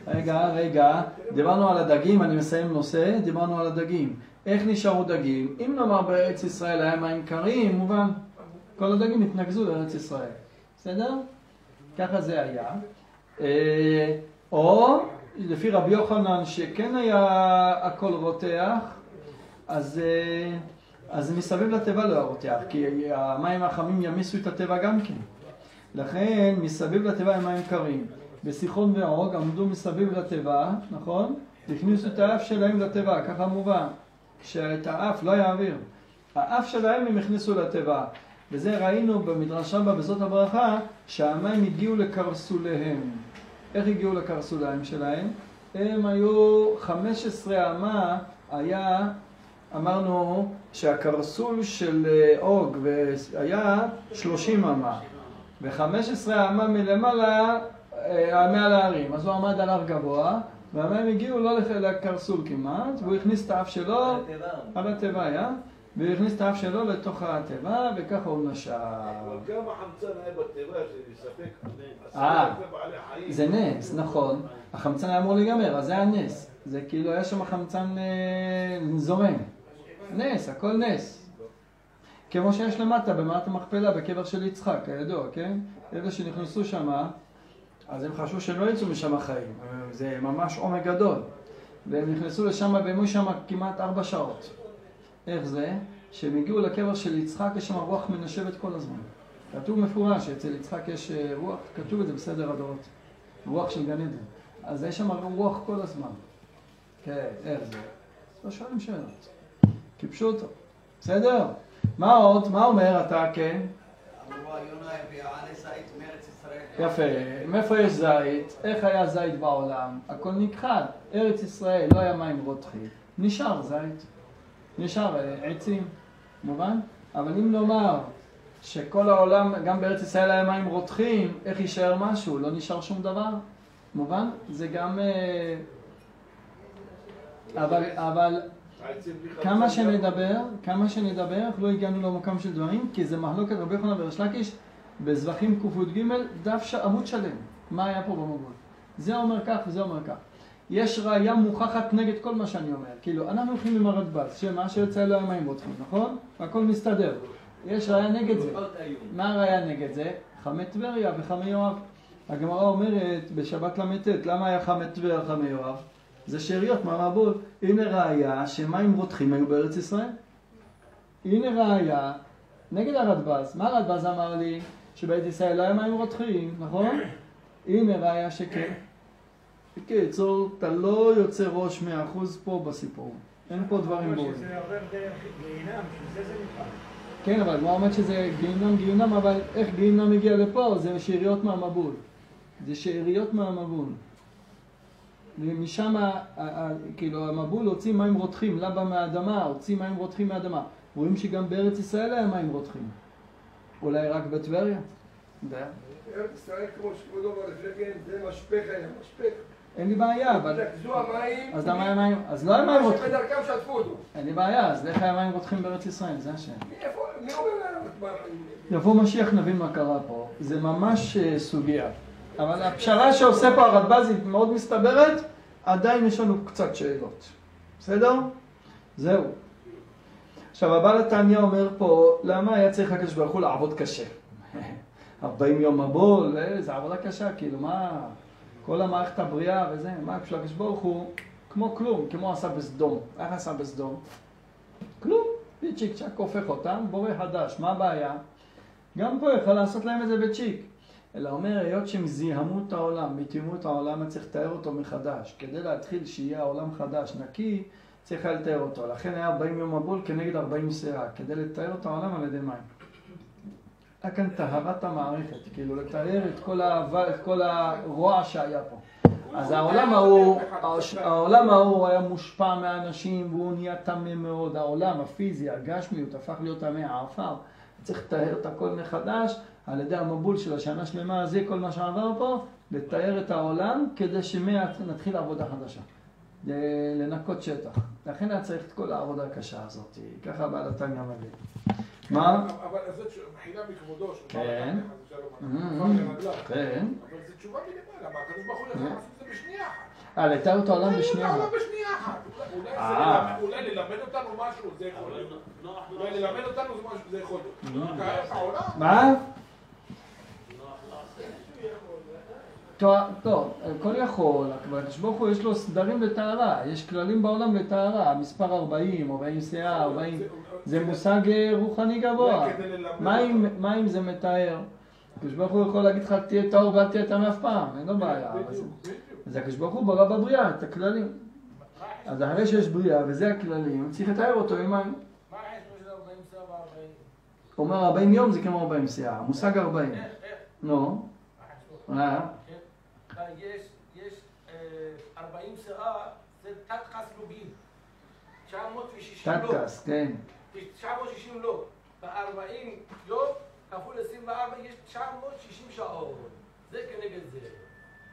רגע, רגע, דיברנו על הדגים, אני מסיים נושא, דיברנו על הדגים. איך נשארו דגים? אם נאמר בארץ ישראל היה מים קרים, מובן, כל הדגים התנקזו לארץ ישראל. בסדר? ככה זה היה. אה, או לפי רבי יוחנן שכן היה הכל רותח, אז, אה, אז מסביב לתיבה לא היה רותח, כי המים החמים ימיסו את התיבה גם כן. לכן מסביב לתיבה הם מים קרים. בסיחון ועוג עמדו מסביב לתיבה, נכון? הכניסו את האף שלהם לתיבה, ככה מובן. שאת האף, לא היה אוויר. האף שלהם הם הכניסו לתיבה. וזה ראינו במדרש רבה וזאת הברכה, שהמים הגיעו לקרסוליהם. איך הגיעו לקרסוליים שלהם? הם היו 15 אמה, היה, אמרנו שהקרסול של אה, אוג היה 30 אמה. ו-15 אמה מלמעלה, אה, מעל ההרים. אז הוא עמד על הר גבוה, והמים הגיעו לא לקרסול כמעט, והוא הכניס את האף שלו, על התיבה היה, והוא הכניס את האף שלו לתוך התיבה, וככה הוא נשאר. אבל כמה חמצן היה בתיבה שלי, ספק. אה. זה נס, נכון. החמצן היה אמור להיגמר, אז זה היה נס. זה כאילו היה שם חמצן אה, זורם. נס, הכל נס. כמו שיש למטה, במערת המכפלה, בקבר של יצחק, כידוע, כן? אלה שנכנסו שם, אז הם חשבו שהם לא יצאו משם חיים. זה ממש עומק גדול. והם נכנסו לשם והם היו שם כמעט ארבע שעות. איך זה? שהם הגיעו לקבר של יצחק, יש שם רוח מנשבת כל הזמן. כתוב מפורש שאצל יצחק יש אה, רוח, כתוב את זה בסדר הדורות. רוח של גן עדן. אז יש שם רוח כל הזמן. כן, איך זה? לא שואלים שאלות. כפשוטו. בסדר? מה עוד? מה אומר אתה, כן? יפה. מאיפה יש זית? איך היה זית בעולם? הכל נכחד. ארץ ישראל, לא היה מים רותחים. נשאר זית. נשאר אה, עצים. מובן? אבל אם נאמר שכל העולם, גם בארץ ישראל היה מים רותחים, איך יישאר משהו? לא נשאר שום דבר? מובן? זה גם... אה, אבל, אבל כמה שנדבר, כמה שנדבר, לא הגענו למקום של דברים, כי זה מחלוקת רבי יוחנן וריש לקיש בזבחים קי"ג, דף ש... עמוד שלם. מה היה פה במבול? זה אומר כך וזה אומר כך. יש ראייה מוכחת נגד כל מה שאני אומר. כאילו, אנחנו הולכים עם הרדב"ז, שמה שיוצא לו המים רותחים, נכון? והכל מסתדר. יש ראייה נגד זה. מה הראייה נגד זה? חמי טבריה וחמי יואב. הגמרא אומרת בשבת ל"ט, למה היה חמי טבריה וחמי יואב? זה שאריות מהמבול. הנה ראייה שמים רותחים היו בארץ ישראל. הנה ראייה נגד הרדב"ז. מה הרדב"ז אמר לי? שבארץ ישראל לא היה מים רותחים, נכון? הנה ראייה שכן. בקיצור, אתה לא יוצא ראש מאה אחוז פה בסיפור. אין פה דברים ברורים. שזה עובר דרך גיהינם, זה נקרא. כן, אבל הוא אומר שזה גיהינום גיהינום, אבל איך גיהינום הגיע לפה? זה שאריות מהמבול. זה שאריות מהמבול. ומשם, כאילו, המבול הוציא מים רותחים, לבה מהאדמה, הוציא מים רותחים מהאדמה. רואים שגם בארץ ישראל היה מים רותחים. אולי רק בטבריה? יודע. ארץ ישראל, כמו שכבודו אמר לפני כן, זה משפך היה, משפך. אין לי בעיה, אבל... נתרכזו המים, אז למה היה מים? אז לא היה מים מה רותחים. שבדרכם שטפו אותו. אין לי בעיה, אז איך היה מים רותחים בארץ ישראל? זה השאלה. מי אומר להם. יבוא משיח נבין מה קרה פה, זה ממש אה, סוגיה. אבל הפשרה שעושה פה הרדב"ז היא מאוד מסתברת, עדיין יש לנו קצת שאלות. בסדר? זהו. עכשיו הבעל התניא אומר פה, למה היה צריך הקדוש ברוך הוא לעבוד קשה? (laughs) 40 יום מבול, אה, זה עבודה קשה, כאילו מה, כל המערכת הבריאה וזה, מה בשביל הקדוש ברוך הוא, כמו כלום, כמו עשה בסדום. איך עשה בסדום? כלום, צ'יק צ'אק הופך אותם, בורא חדש, מה הבעיה? גם פה יכול לעשות להם את זה בצ'יק. אלא אומר, היות שהם זיהמו את העולם, מתימו את העולם, צריך לתאר אותו מחדש. כדי להתחיל שיהיה העולם חדש, נקי, צריך היה לתאר אותו. לכן היה 40 יום מבול כנגד 40 סאה, כדי לתאר את העולם על ידי מים. היה כאן טהרת המערכת, כאילו לתאר את כל, האהבה, את כל הרוע שהיה פה. אז העולם ההוא, העולם ההוא היה מושפע מהאנשים והוא נהיה טמא מאוד. העולם הפיזי, הגשמיות, הפך להיות טמא, העפר. צריך לתאר את הכל מחדש על ידי המבול של השנה שלמה, זה כל מה שעבר פה, לתאר את העולם כדי שנתחיל עבודה חדשה. לנקות שטח. לכן היה צריך את כל העבודה הקשה הזאת. ככה בעל התניא מבין. מה? אבל זאת ש- מחילה מכבודו, כן. עפר לרגליו. כן. אבל זו תשובה מלמעלה, מה הקדוש ברוך הוא יכול לעשות את זה בשנייה אחת. אה, לתאר את העולם בשנייה. אחת. אולי אה. ללמד- אולי ללמד אותנו משהו, זה יכול להיות. נוח לא אולי. ללמד אותנו משהו, זה יכול להיות. מה? נוח לא עושה. טוב, הכל יכול, אבל הקדוש ברוך הוא יש לו סדרים לטהרה, יש כללים בעולם לטהרה, מספר 40, 40 שאה, 40, זה מושג אה, רוחני גבוה. אותנו. מים זה מתאר. הקדוש ברוך הוא יכול להגיד לך תהיה טהור ואל תהיה טמא אף פעם, אין לו בעיה. אז הקדוש ברוך הוא ברא בבריאה את הכללים. אז אחרי שיש בריאה וזה הכללים, צריך לתאר אותו עם מים. מה החשבון של 40 סבא 40? הוא אומר 40 יום זה כמו 40 שאה, המושג 40. איך, איך? נו, מה. יש, יש אה, 40 שאה, זה תת חסלובים. 960 לא. תת-קס, כן. 960 לא. ב-40 יום כפול 24 יש 960 שעות. זה כנגד זה.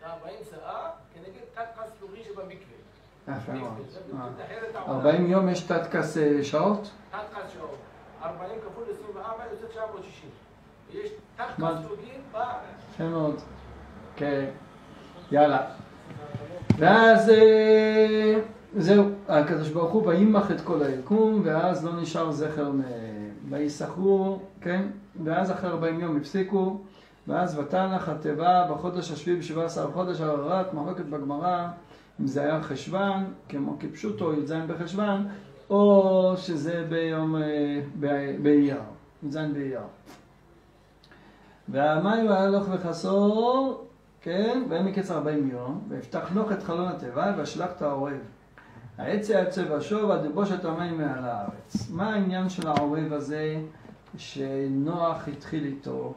40 שאה כנגד תת חסלובי שבמקווה. יפה מאוד. זה אה. מתאר את העולם. 40 יום יש תת-קס אה, שעות? תת חס שעות. 40 כפול 24 יוצא 960. יש תת מה? חסלוגים ב... יפה מאוד. כן. יאללה. ואז אה, זהו, הקדוש ברוך הוא וימח את כל היקום, ואז לא נשאר זכר מ... ויסחרו, כן? ואז אחרי 40 יום הפסיקו, ואז ותנח התיבה בחודש השביעי בשבעה עשר חודש הררת, מחלוקת בגמרא, אם זה היה חשוון, כמו כפשוטו, י"ז בחשוון, או שזה ביום, אה, באייר, י"ז באייר. והמים היה הלוך וחסור, כן, ואין מקץ ארבעים יום, ויפתח נוח את חלון התיבה, ואשלח את העורב. העץ יעצב יבוש את המים מעל הארץ. מה העניין של העורב הזה שנוח התחיל איתו?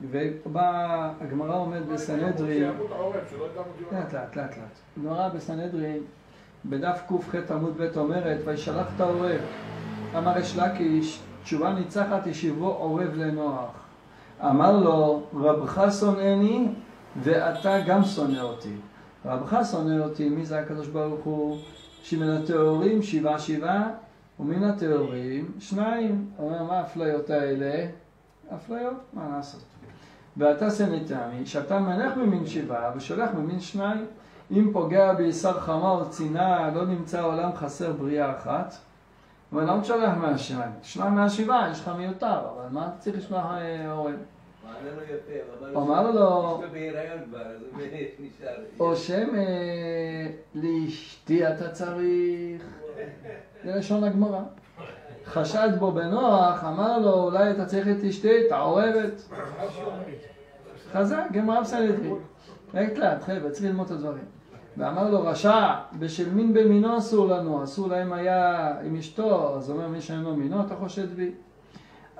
ובאה, הגמרא בסנהדרין, שלא ידענו דיון. לאט לאט לאט לאט. גמרא בסנהדרין, בדף קח עמוד ב' אומרת, וישלח את העורב. אמר יש לקיש, תשובה ניצחת ישיבו עורב לנוח. אמר לו, רבך שונאני ואתה גם שונא אותי. רבך שונא אותי, מי זה הקדוש ברוך הוא? שמן הטהורים שבעה שבעה, ומן הטהורים שניים. אומר, מה האפליות האלה? אפליות, מה לעשות? ואתה סנתמי, שאתה מלך ממין שבעה ושולח ממין שניים. אם פוגע בישר חמה או צינה, לא נמצא העולם חסר בריאה אחת. אבל למה תשלח מהשניים? שניים מהשבעה, יש לך מיותר, אבל מה אתה צריך לשלוח אה, אורן? לו אבל אמר לו- הוא. (laughs) או שמא לאשתי אתה צריך, זה לשון הגמרא. חשד בו בנוח, אמר לו אולי אתה צריך את אשתי, תעורבת. חזק, גמרא בסנדרין. רגע לאט, חבר'ה, צריך ללמוד את הדברים. ואמר לו רשע, בשל מין במינו אסור לנו, אסור להם היה עם אשתו, אז אומר מי שאינו מינו אתה חושד בי.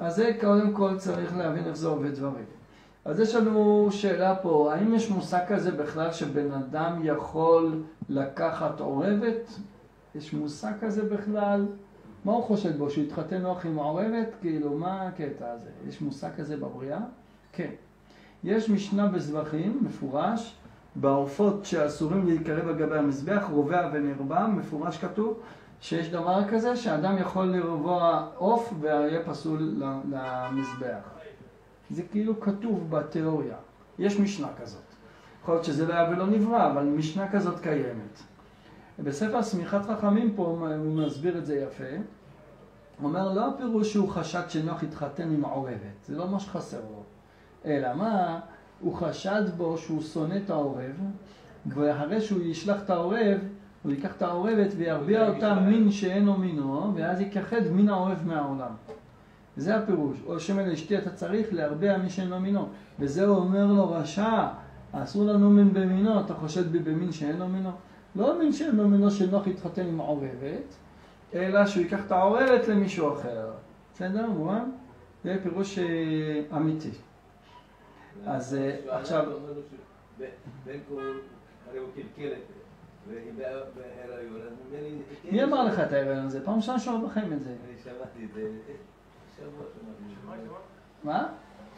אז זה קודם כל צריך להבין איך זה עובד דברים. אז יש לנו שאלה פה, האם יש מושג כזה בכלל שבן אדם יכול לקחת עורבת? יש מושג כזה בכלל? מה הוא חושד בו? שהוא יתחתן נוח עם עורבת? כאילו, מה הקטע הזה? יש מושג כזה בבריאה? כן. יש משנה בזבחים, מפורש, בעופות שאסורים להיקרב על גבי המזבח, רובע ונרבע, מפורש כתוב, שיש דבר כזה שאדם יכול לרבוע עוף ויהיה פסול למזבח. זה כאילו כתוב בתיאוריה. יש משנה כזאת. יכול להיות שזה לא היה ולא נברא, אבל משנה כזאת קיימת. בספר סמיכת חכמים פה הוא מסביר את זה יפה. הוא אומר, לא הפירוש שהוא חשד שנוח יתחתן עם עורבת, זה לא מה שחסר לו. אלא מה, הוא חשד בו שהוא שונא את העורב, ואחרי שהוא ישלח את העורב, הוא ייקח את העורבת וירביע אותה מין שאינו מינו, ואז יכחד מין העורב מהעולם. זה הפירוש. או שמן לאשתי אתה צריך להרביע מי שאינו מינו. וזה הוא אומר לו, רשע, אסור לנו מין במינו, אתה חושד בי במין שאינו מינו. לא מין שאינו מינו שנוח יתחתן עם עורבת, אלא שהוא ייקח את העורבת למישהו אחר. בסדר? מובן? זה פירוש אה, אמיתי. אז אה, עכשיו... בן קול, הרי הוא קלקל את מי אמר לך את ההיריון הזה? פעם ראשונה שומע בכם את זה. אני שמעתי את זה. שבוע שמעתי. מה?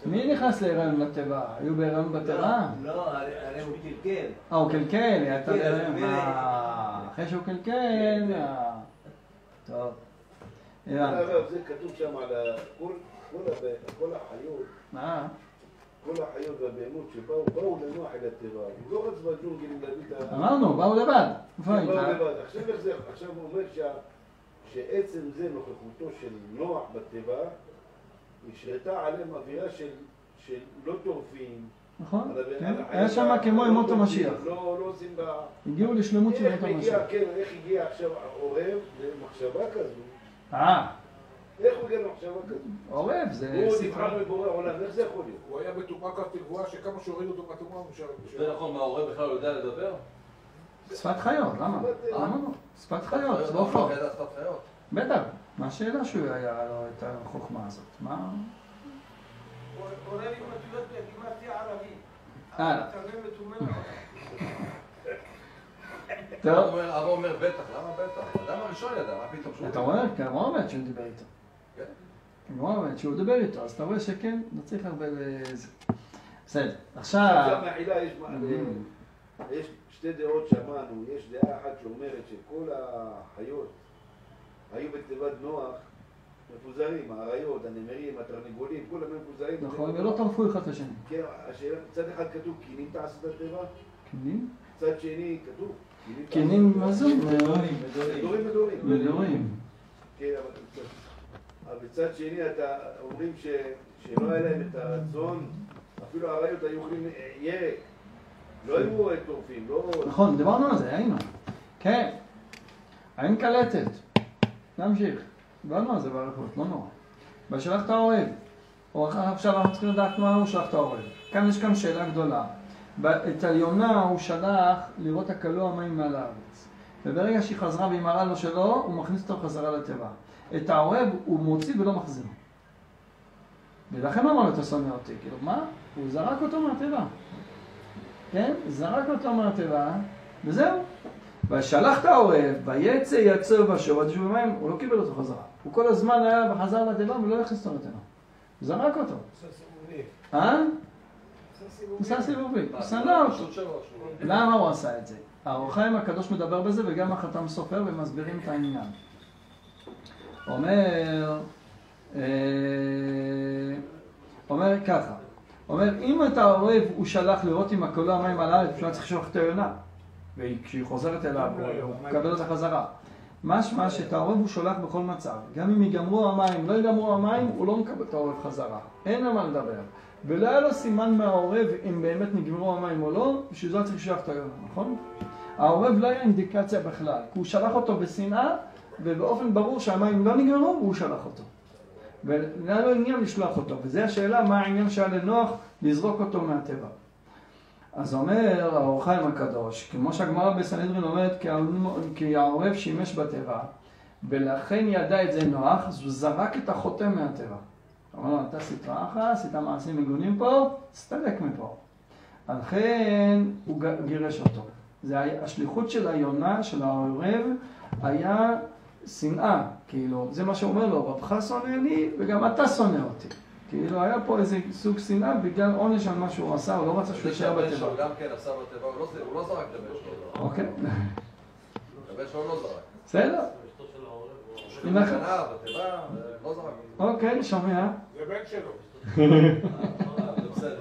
מי נכנס להיריון בתיבה? היו בהיריון בתיבה? לא, הרי הרי הוא קלקל. אה, הוא קלקל, כן, אז בהיריון. מילא- אה, אחרי שהוא קלקל, כן. אה, טוב. זה כתוב שם על כל החיות, מה? כל החיות והבהמות שבאו, באו לנוח אל התיבה. לא רצו בג'ונגלים להביא את ה... אמרנו, באו לבד. היית? באו לבד. עכשיו איך זה, עכשיו הוא אומר שעצם זה נוכחותו של נוח בתיבה, השרתה עליהם אווירה של לא טורפים. נכון? כן. היה שם כמו לא ימות טורפים, המשיח. לא לא עושים בה... הגיעו לשלמות של איך ימות המשיח. כן, איך הגיע עכשיו העורב למחשבה כזו? אה, איך הוא הגיע למחשבה כזו? עורב זה הוא ספרה. נבחר מבורא עולם, איך זה יכול להיות? הוא היה בטומאה כזאת גבוהה שכמה שהורידו אותו מהטומאה הוא נשאר. זה נכון, מה ההורה בכלל יודע לדבר? שפת חיות, למה? למה לא? שפת חיות, לא חיות. בטח. מה השאלה שהוא היה לו את החוכמה הזאת? מה? אה. לתומנו. טוב. אבא אומר- אומר בטח, למה בטח? האדם הראשון ידע, מה פתאום שהוא... אתה רואה? כי הגמרא אומרת שהוא דיבר איתו. כן. הגמרא אומרת שהוא דיבר איתו, אז אתה רואה שכן, לא צריך הרבה לזה. בסדר, עכשיו יש שתי דעות שמענו, יש דעה אחת שאומרת שכל החיות היו בתיבת נוח מפוזרים, האריות, הנמרים, התרנגולים, כולם מפוזרים. נכון, ולא. טרפו אחד את השני. כן, השאלה, צד אחד כתוב קינים תעשו את התיבה, קינים? צד שני כתוב קינים תעשו קינים, את מה. זה? מדורים, מדורים מדורים. מדורים. כן, אבל אבל בצד שני אתה אומרים ש, שלא היה להם את הרצון, אפילו האריות היו אוכלים אה, ירק, לא היו אה, טורפים, לא... נכון, דיברנו על זה, היינו. כן. האם קלטת? נמשיך. דיברנו על זה באריכות, לא נורא. בשלח את אחר עכשיו אנחנו צריכים לדעת מה הוא שלח את העורב. כאן יש כאן שאלה גדולה. את היונה הוא שלח לראות הקלוע המים מעל הארץ. וברגע שהיא חזרה והיא מראה לו שלא, הוא מכניס אותו חזרה לתיבה. את העורב הוא מוציא ולא מחזיר. ולכן אמר לו, אתה שונא אותי. כאילו, מה? הוא זרק אותו מהתיבה. כן? זרק אותו מהתיבה, וזהו. ושלח את העורב, ויצא יצא ושוב תשוב במים, הוא לא קיבל אותו חזרה. הוא כל הזמן היה וחזר לתיבה ולא הכניס אותו לתיבה. הוא זרק אותו. אה? הוא עשה סיבובים. הוא שנא אותו. למה הוא עשה את זה? האור הקדוש מדבר בזה וגם החתם סופר ומסבירים את העניין. אומר, אה, אומר ככה, אומר אם את העורב הוא שלח לראות אם הכלו המים על הארץ, אפשר צריך לשלוח את היונה, וכשהיא חוזרת אליו הוא מקבל אותה חזרה. משמע שאת העורב הוא שולח בכל מצב, גם אם ייגמרו המים, לא ייגמרו המים, הוא לא מקבל את העורב חזרה, אין על מה לדבר. ולא היה לו סימן מהעורב אם באמת נגמרו המים או לא, בשביל זה צריך לשלוח את היונה, נכון? העורב לא היה אינדיקציה בכלל, כי הוא שלח אותו בשנאה, ובאופן ברור שהמים לא נגמרו, והוא שלח אותו. והיה לו עניין לשלוח אותו, וזו השאלה מה העניין שהיה לנוח לזרוק אותו מהטבע. אז אומר האור חיים הקדוש, כמו שהגמרא בסנהדרין אומרת, כי העורב- שימש בטבע, ולכן ידע את זה נוח, אז הוא זרק את החוטא מהטבע. אומר לו, אתה עשית אחת, עשית מעשים מגונים פה, תסתלק מפה. לכן הוא גירש אותו. זה השליחות של היונה, של העורב, היה שנאה, כאילו, זה מה שאומר לו, רבך שונא לי וגם אתה שונא אותי. כאילו, היה פה איזה סוג שנאה בגלל עונש על מה שהוא עשה, הוא לא רצה שהוא זה יישאר שהבן בטבע. שלו גם כן עשה בטבע, הוא לא- הוא לא זרק את הבן שלו. אוקיי, הבן שלו לא זרק. בסדר, בתיבה, לא זרק. אוקיי, שומע. זה בן שלו. (laughs) זה?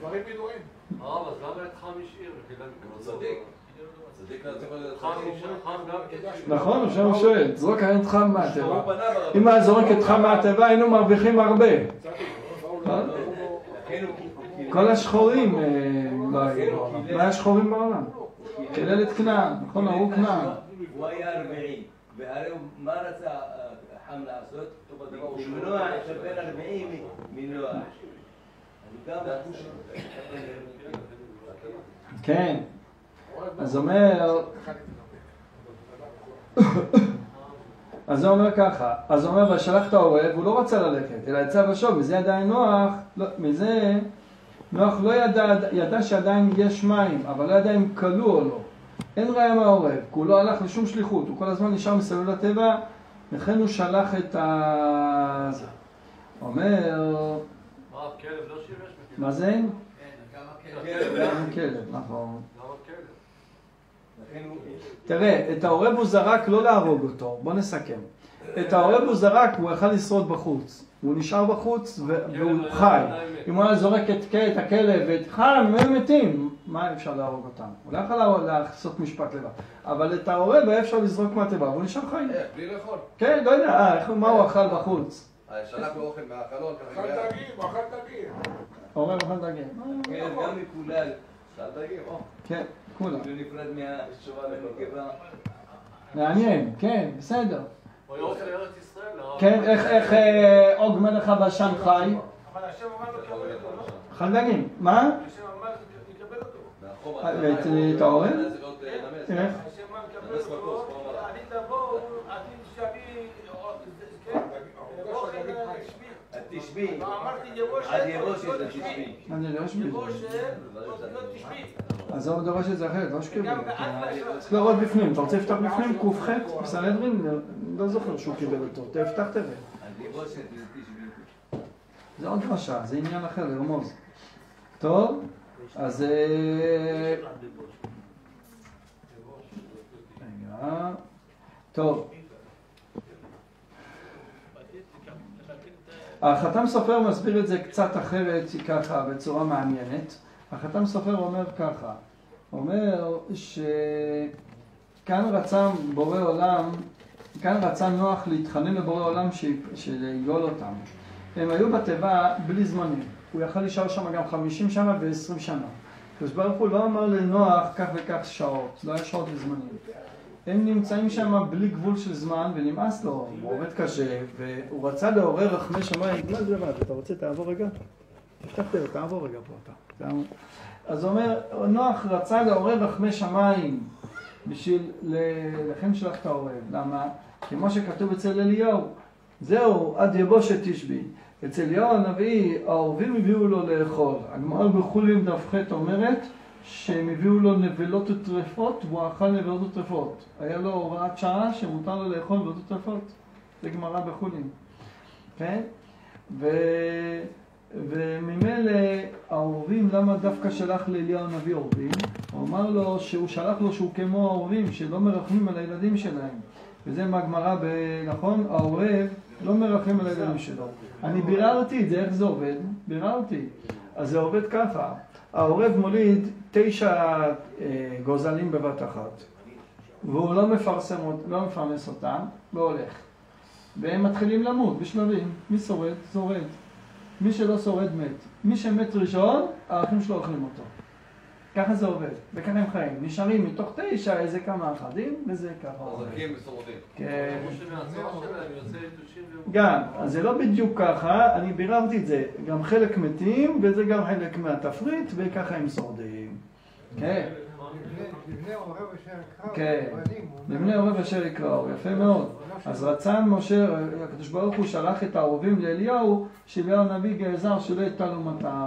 דברים ידועים. הרב, אז למה את חם השאיר? הוא צדיק. נכון, עכשיו הוא שואל, זרוק את חם מהטבע. הוא בנה ברבים. אם היה זורק את חם מהטבע היינו מרוויחים הרבה. הוא קילל- כל השחורים אה, לא היו בעולם. לא היה שחורים בעולם. קילל את כנען, נכון, ההוא כנען. הוא היה הרביעי, והרי הוא- מה רצה אה, חם לעשות? למנוע את הבן הרביעי מ- מנוח. אז הוא גם... כן. אז אומר, אז זה אומר ככה, אז הוא אומר, ושלח את העורב, הוא לא רצה ללכת, אלא יצא ושוב, מזה עדיין נוח, לא, מזה נוח לא ידע, ידע שעדיין יש מים, אבל לא ידע אם כלו או לא. אין ראיה מהעורב, כי הוא לא הלך לשום שליחות, הוא כל הזמן נשאר מסביב לטבע, לכן הוא שלח את ה... זה. אומר, הרב, כלב לא שימש? מה זה? כלב. גם כלב, נכון. למה כלב? תראה, את העורב הוא זרק לא להרוג אותו, בוא נסכם. את העורב הוא זרק, הוא יכל לשרוד בחוץ. הוא נשאר בחוץ ו- והוא חי. אם הוא היה זורק את הכלב ואת חם, הם היו מתים. מה אפשר להרוג אותם? הוא לא יכול לעשות משפט לבד. אבל את העורב היה אפשר לזרוק מהתיבה, והוא נשאר חי. איך, בלי לאכול. כן, לא יודע, אה, מה הוא אכל בחוץ? אה, שלח לו אוכל מהחלון, אכל. דגים, אכל דגים. העורב אכל דגים. כלב גם מקולל, אכל דגים, או. כן, כולם. מהנקבה. מעניין, כן, בסדר. כן, איך- איך אה, עוג מלך הבשן חי? אבל השם אמר לו קבל אותו, לא? אכל דגים. מה? השם אמר לקבל אותו. אה, את האורן? אה, נמס. איך? השם אמר לקבל אותו. עתיד לבוא, עתיד שאביא, כן? תשבי. תשבי. אמרתי יבושת, עד יבושת לא זה תשבי. אני לא. יבושת, לא תשבי. אז הוא דורש את זה אחרת, לא שקיבל. צריך לראות בפנים, אתה רוצה לפתוח בפנים? ק"ח בסנהדרין? לא זוכר שהוא קיבל אותו. תפתח יבושת זה תשבי. זה עוד דרשה, זה עניין אחר, לרמוז. טוב, אז... אה. טוב. החתם סופר מסביר את זה קצת אחרת, ככה, בצורה מעניינת. החתם סופר אומר ככה, אומר שכאן רצה בורא עולם, כאן רצה נוח להתחנן לבורא עולם שיפ- שיגאול אותם. הם היו בתיבה בלי זמנים. הוא יכל להישאר שם גם 50 שנה ו-20 שנה. הקדוש ברוך הוא לא אמר לנוח כך וכך שעות, לא היה שעות וזמנים. הם נמצאים שם בלי גבול של זמן ונמאס לו, הוא עובד קשה והוא רצה לעורר רחמי שמיים. מה זה לבד? אתה רוצה תעבור רגע? תפתח תראה, תעבור רגע פה אתה. אז הוא אומר, נוח רצה לעורר רחמי שמיים בשביל, לכן שלח את העורב. למה? כמו שכתוב אצל אליהו, זהו, עד יבושת תשבי. אצל אליהו הנביא, העורבים הביאו לו לאכול. הגמרא בחולין דף ח' אומרת שהם הביאו לו נבלות וטרפות, והוא אכל נבלות וטרפות. היה לו הוראת שעה שמותר לו לאכול נבלות וטרפות. זה גמרא בחולין. כן? ו... וממילא העורבים, למה דווקא שלח לאליהו הנביא עורבים? הוא אמר לו שהוא שלח לו שהוא כמו העורבים, שלא מרחמים על הילדים שלהם. וזה מהגמרא, ב- נכון? העורב לא מרחם על הילדים שלו. אני ביררתי את זה, איך זה עובד? ביררתי. אז זה עובד ככה, העורב מוליד תשע אה, גוזלים בבת אחת, והוא לא מפרסם, לא מפרנס אותם, והולך. והם מתחילים למות בשלבים. מי שורד? שורד. מי שלא שורד מת. מי שמת ראשון, האחים שלו אוכלים אותו. ככה זה עובד, וככה הם חיים. נשארים מתוך תשע איזה כמה אחדים, וזה ככה עובד. חזקים ושורדים. כן. כמו שמהצבא שלהם יוצא יתושים ויום. גם, אז זה לא בדיוק ככה, אני ביררתי את זה. גם חלק מתים, וזה גם חלק מהתפריט, וככה הם שורדים. כן. לבני עורב אשר כן, יקראו, יפה מאוד. אז רצה משה, הקדוש ברוך הוא שלח את העורבים לאליהו, שאליהו הנביא געזר שלא יטלו מטר.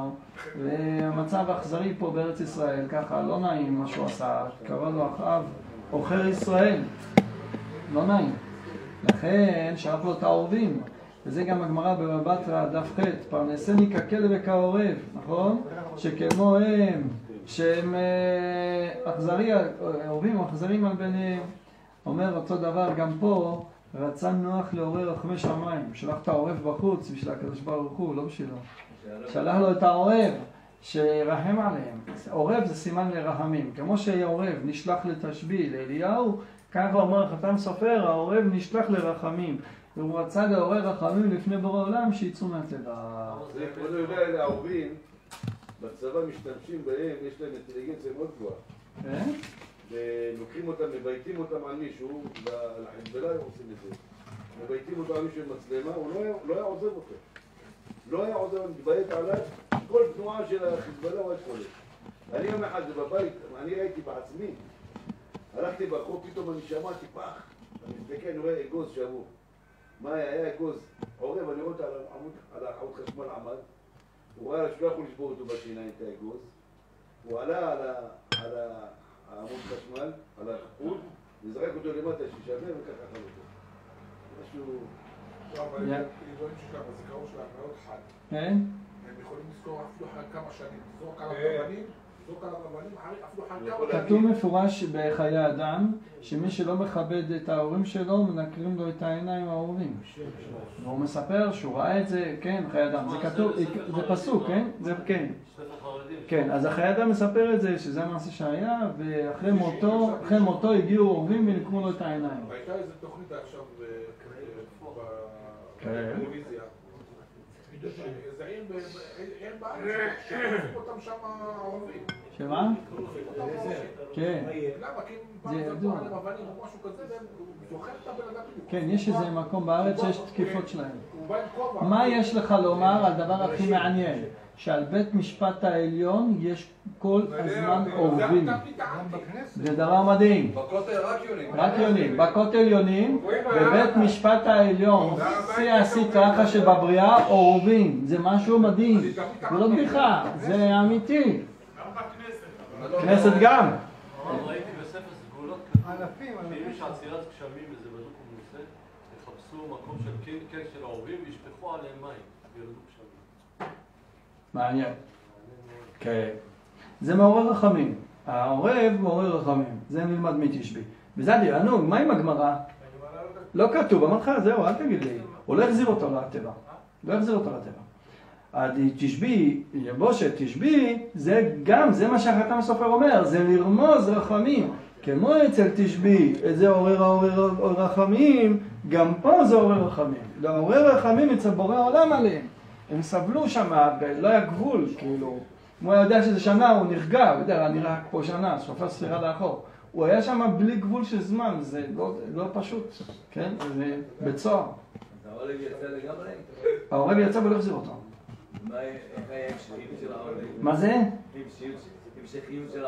והמצב אכזרי פה בארץ ישראל, ככה, לא נעים מה שהוא עשה, קרא לו אחאב עוכר ישראל. לא נעים. לכן שלח לו את העורבים. וזה גם הגמרא בבבא בתרא, דף ח', פרנסני ככלב וכעורב, נכון? שכמו הם, שהם אה, אכזרי, עורבים אכזרים על בניהם. אומר אותו דבר גם פה, רצה נוח לעורר רחמי שמיים. שלח את העורב בחוץ בשביל הקדוש ברוך הוא, לא בשבילו. שלח לו את העורב, שירחם עליהם. עורב זה סימן לרחמים. כמו שעורב נשלח לתשביל, לאליהו, ככה אומר החתם סופר, העורב נשלח לרחמים. והוא רצה לעורר רחמים לפני בורא עולם, שיצאו מהתיבה. זה כבודו יודע, אלה ההורים, בצבא משתמשים בהם, יש להם אינטליגנציה מאוד גבוהה. כן? ולוקחים אותם, מבייתים אותם על מישהו, על החיזבאללה הם עושים את זה. מבייתים אותו על מישהו עם מצלמה, הוא לא היה- לא היה עוזב אותו. לא היה עוזב, מתביית עליו, כל תנועה של החיזבאללה הוא היה קולט. אני יום אחד בבית, אני ראיתי בעצמי, הלכתי ברחוב, פתאום אני שמעתי פח, אני מסתכל, אני רואה אגוז שבור. מה היה? היה אגוז עורב, אני רואה אותו על העמוד, חשמל עמד, הוא ראה שלא יכול לשבור אותו בשיניים את האגוז, הוא עלה על, ה, על ה, העמוד חשמל, על החוט, וזרק אותו למטה שישבר וככה אכל אותו. משהו... לא, אבל יא. דברים שגם הזיכרון שלהם מאוד חד. כן? הם יכולים לזכור אפילו אחרי כמה שנים. אחרי כמה שנים. כתוב מפורש בחיי אדם, שמי שלא מכבד את ההורים שלו, מנקרים לו את העיניים האהובים. והוא מספר שהוא ראה את זה, כן, חיי אדם, זה כתוב, זה פסוק, כן? זה כן. כן, אז החיי אדם מספר את זה, שזה המעשה שהיה, ואחרי מותו, אחרי מותו הגיעו אורבים ונקרו לו את העיניים. והייתה איזו תוכנית עכשיו אה, כן. בטלוויזיה. עיר בארץ, שחוטפים אותם שם ערבים. שמה? כן. למה? כי פעם זה ידוע. עליהם אבנים או משהו כזה, והם זוכר את הבן אדם. כן, יש איזה מקום בארץ שיש תקיפות שלהם. מה יש לך לומר על דבר הכי מעניין? שעל בית משפט העליון יש כל הזמן אורבים. זה דבר מדהים. רק יונים. רק יונים. בכותל יונים, בבית משפט העליון, שיא הסטרחה שבבריאה, אורבים. זה משהו מדהים. זה לא בדיחה, זה אמיתי. כנסת גם. אבל ראיתי בספר סגולות אלפים, כתוב, אלפים. אם יש עצירת גשמים וזה בדוק ומנוסה, יחפשו מקום של קן קן של העורבים וישפכו עליהם מים, וירדו גשמים. מעניין. כן. זה מעורר רחמים. העורב מעורר רחמים. זה נלמד מתשבי. וזה הדיענוג, מה עם הגמרא? לא כתוב, אמרתי לך, זהו, אל תגיד לי. הוא לא החזיר אותו לטבע. לא החזיר אותו לטבע. תשבי, יבושת, תשבי, זה גם, זה מה שהחתם הסופר אומר, זה לרמוז רחמים. כמו אצל תשבי, זה עורר העורר רחמים, גם פה זה עורר רחמים. לעורר רחמים אצל בורא עולם עליהם. הם סבלו שם, ולא היה גבול, כאילו. אם הוא היה יודע שזה שנה, הוא נרגע, הוא יודע, אני רק פה שנה, שופר ספירה לאחור. הוא היה שם בלי גבול של זמן, זה לא, לא פשוט, כן? זה בית סוהר. אז העולג יצא לגמרי? העורב יצא ולא החזיר אותו. מה- זה? המשכיות- המשכיות של?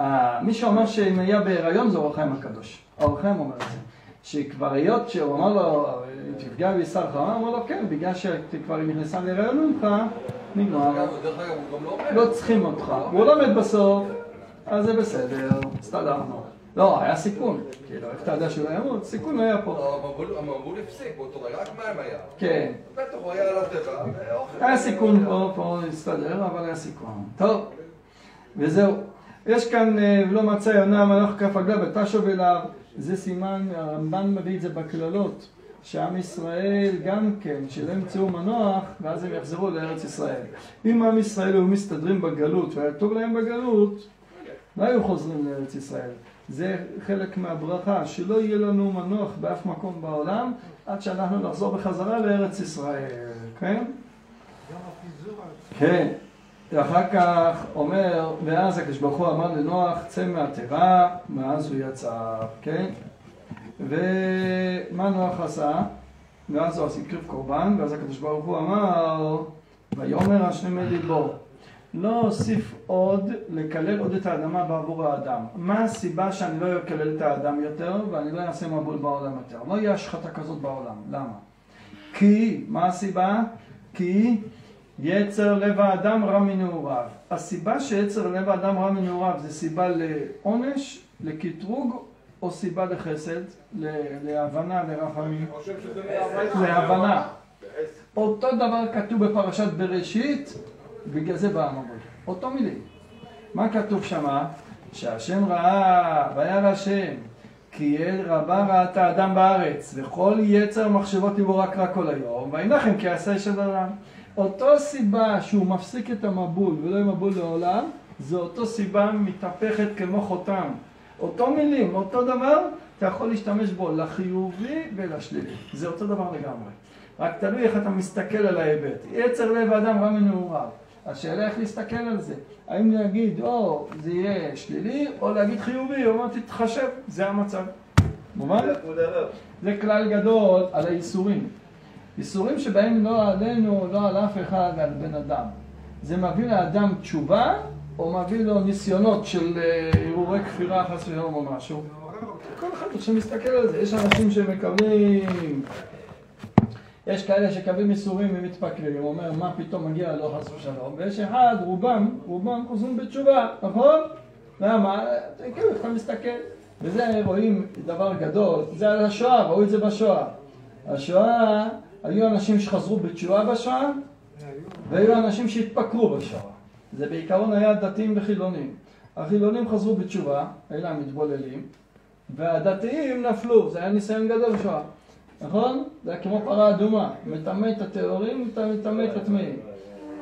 אה, מי שאומר שאם היה בהיריון זה אור החיים הקדוש. האור החיים אומר את זה. שכבר היות שהוא אמר לו, תפגע בשרך, הוא אמר לו כן, בגלל שכבר היא נכנסה להיריון ממך, נגמר. הוא לא. לא צריכים אותך. והוא לא מת בסוף, אז זה בסדר, הסתדרנו. לא, היה סיכון. כאילו, איך אתה יודע שהוא לא ימות? סיכון היה פה. לא, המבול- המבול הפסיק באותו רגע, רק מים היה. כן. בטח, הוא היה על הטבע. היה סיכון פה, פה הסתדר, אבל היה סיכון. טוב, וזהו. יש כאן, אה, ולא מצא יונה מלאך כף רגליו ותשוב אליו. זה סימן, הרמב"ן מביא את זה בקללות, שעם ישראל גם כן, שלא ימצאו מנוח, ואז הם יחזרו לארץ ישראל. אם עם ישראל היו מסתדרים בגלות, והיה טוב להם בגלות, לא היו חוזרים לארץ ישראל. זה חלק מהברכה, שלא יהיה לנו מנוח באף מקום בעולם, עד שאנחנו נחזור בחזרה לארץ ישראל, כן? גם הפיזור על כן. ואחר כך אומר, ואז הקדוש ברוך הוא אמר לנוח, צא מהתיבה, ואז הוא יצא, כן? ומה נוח עשה? ואז הוא עשה הקריב קורבן, ואז הקדוש ברוך הוא אמר, ויאמר השם אל ליבו, לא אוסיף עוד לקלל עוד את האדמה בעבור האדם. מה הסיבה שאני לא אקלל את האדם יותר, ואני לא אעשה מבול בעולם יותר? לא יהיה השחתה כזאת בעולם. למה? כי, מה הסיבה? כי יצר לב האדם רע מנעוריו. הסיבה שיצר לב האדם רע מנעוריו זה סיבה לעונש, לקטרוג, או סיבה לחסד, להבנה, לרחמים? להבנה. אותו דבר כתוב בפרשת בראשית, בגלל זה בא המבול. אותו מילים. מה כתוב שמה? שהשם ראה, וירא השם, כי יד רבה ראת האדם בארץ, וכל יצר מחשבות ליבו רק רע כל היום, וינחם כי עשה את אדם. אותו סיבה שהוא מפסיק את המבול ולא יהיה מבול לעולם, זה אותו סיבה מתהפכת כמו חותם. אותו מילים, אותו דבר, אתה יכול להשתמש בו לחיובי ולשלילי. זה אותו דבר לגמרי. רק תלוי איך אתה מסתכל על ההיבט. יצר לב האדם רע מנעוריו. השאלה איך להסתכל על זה. האם להגיד, או זה יהיה שלילי, או להגיד חיובי, או מה תתחשב, זה המצב. מובן? זה הרב. זה כלל גדול על האיסורים. איסורים שבהם לא עלינו, לא על אף אחד, על בן אדם. זה מביא לאדם תשובה, או מביא לו ניסיונות של אה, הרהורי כפירה, חס ושלום או משהו. כל אחד עכשיו מסתכל על זה. יש אנשים שמקבלים... יש כאלה שקבלים איסורים ומתפקרים, הוא אומר מה פתאום מגיע לו חס ושלום, ויש אחד, רובם, רובם חוזרים בתשובה, נכון? למה? כן, אתה מסתכל. וזה רואים דבר גדול, זה על השואה, ראו את זה בשואה. השואה, היו אנשים שחזרו בתשובה בשואה, והיו אנשים שהתפקרו בשואה. זה בעיקרון היה דתיים וחילונים. החילונים חזרו בתשובה, אלה המתבוללים, והדתיים נפלו, זה היה ניסיון גדול בשואה. נכון? זה היה כמו פרה אדומה, מטמא את הטהורים, מטמא את הטמאים.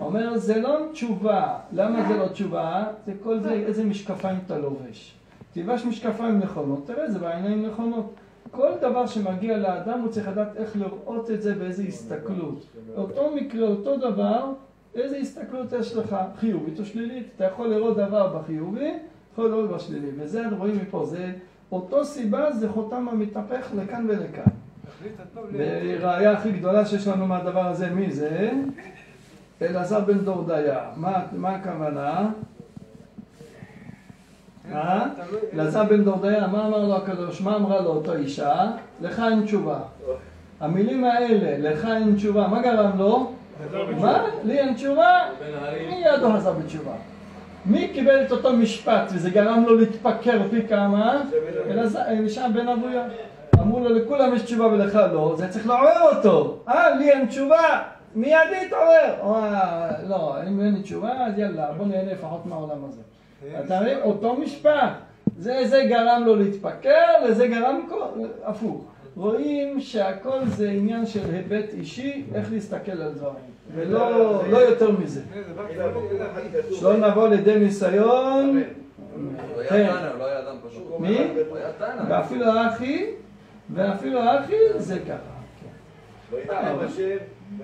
אומר, זה לא תשובה. למה זה לא תשובה? זה כל זה, איזה משקפיים אתה לובש. תלבש משקפיים נכונות, תראה, זה בעיניים נכונות. כל דבר שמגיע לאדם הוא צריך לדעת איך לראות את זה באיזה הסתכלות. אותו מקרה, אותו דבר, איזה הסתכלות יש לך, חיובית או שלילית. אתה יכול לראות דבר בחיובי, יכול לראות בשלילי. וזה רואים מפה, זה אותו סיבה, זה חותם המתהפך לכאן ולכאן. וראיה הכי גדולה שיש לנו מהדבר הזה, מי זה? אלעזר בן דורדיה. מה, מה הכוונה? אה? אלעזר בן דורדיה, מה אמר לו הקדוש? מה אמרה לו אותו אישה? לך אין תשובה. המילים האלה, לך אין תשובה, מה גרם לו? מה? לי אין תשובה? מיד הוא חזר בתשובה. מי קיבל את אותו משפט וזה גרם לו להתפקר פי כמה? אלעזר, אלישע בן אבויה. אמרו לו לכולם יש תשובה ולך לא, זה צריך לעורר אותו. אה, לי אין תשובה, מיד להתעורר. אה, לא, אם אין לי תשובה, אז יאללה, בוא נהנה לפחות מהעולם הזה. אתה מבין? אותו משפט. זה, זה גרם לו להתפקר, וזה גרם הפוך. רואים שהכל זה עניין של היבט אישי, איך להסתכל על דברים. ולא לא יותר מזה. שלא נבוא לידי ניסיון. הוא כן. היה תנא, הוא לא היה אדם פשוט. מי? הוא היה תנא. ואפילו האחי, ואפילו האחי זה ככה. וינחם השם,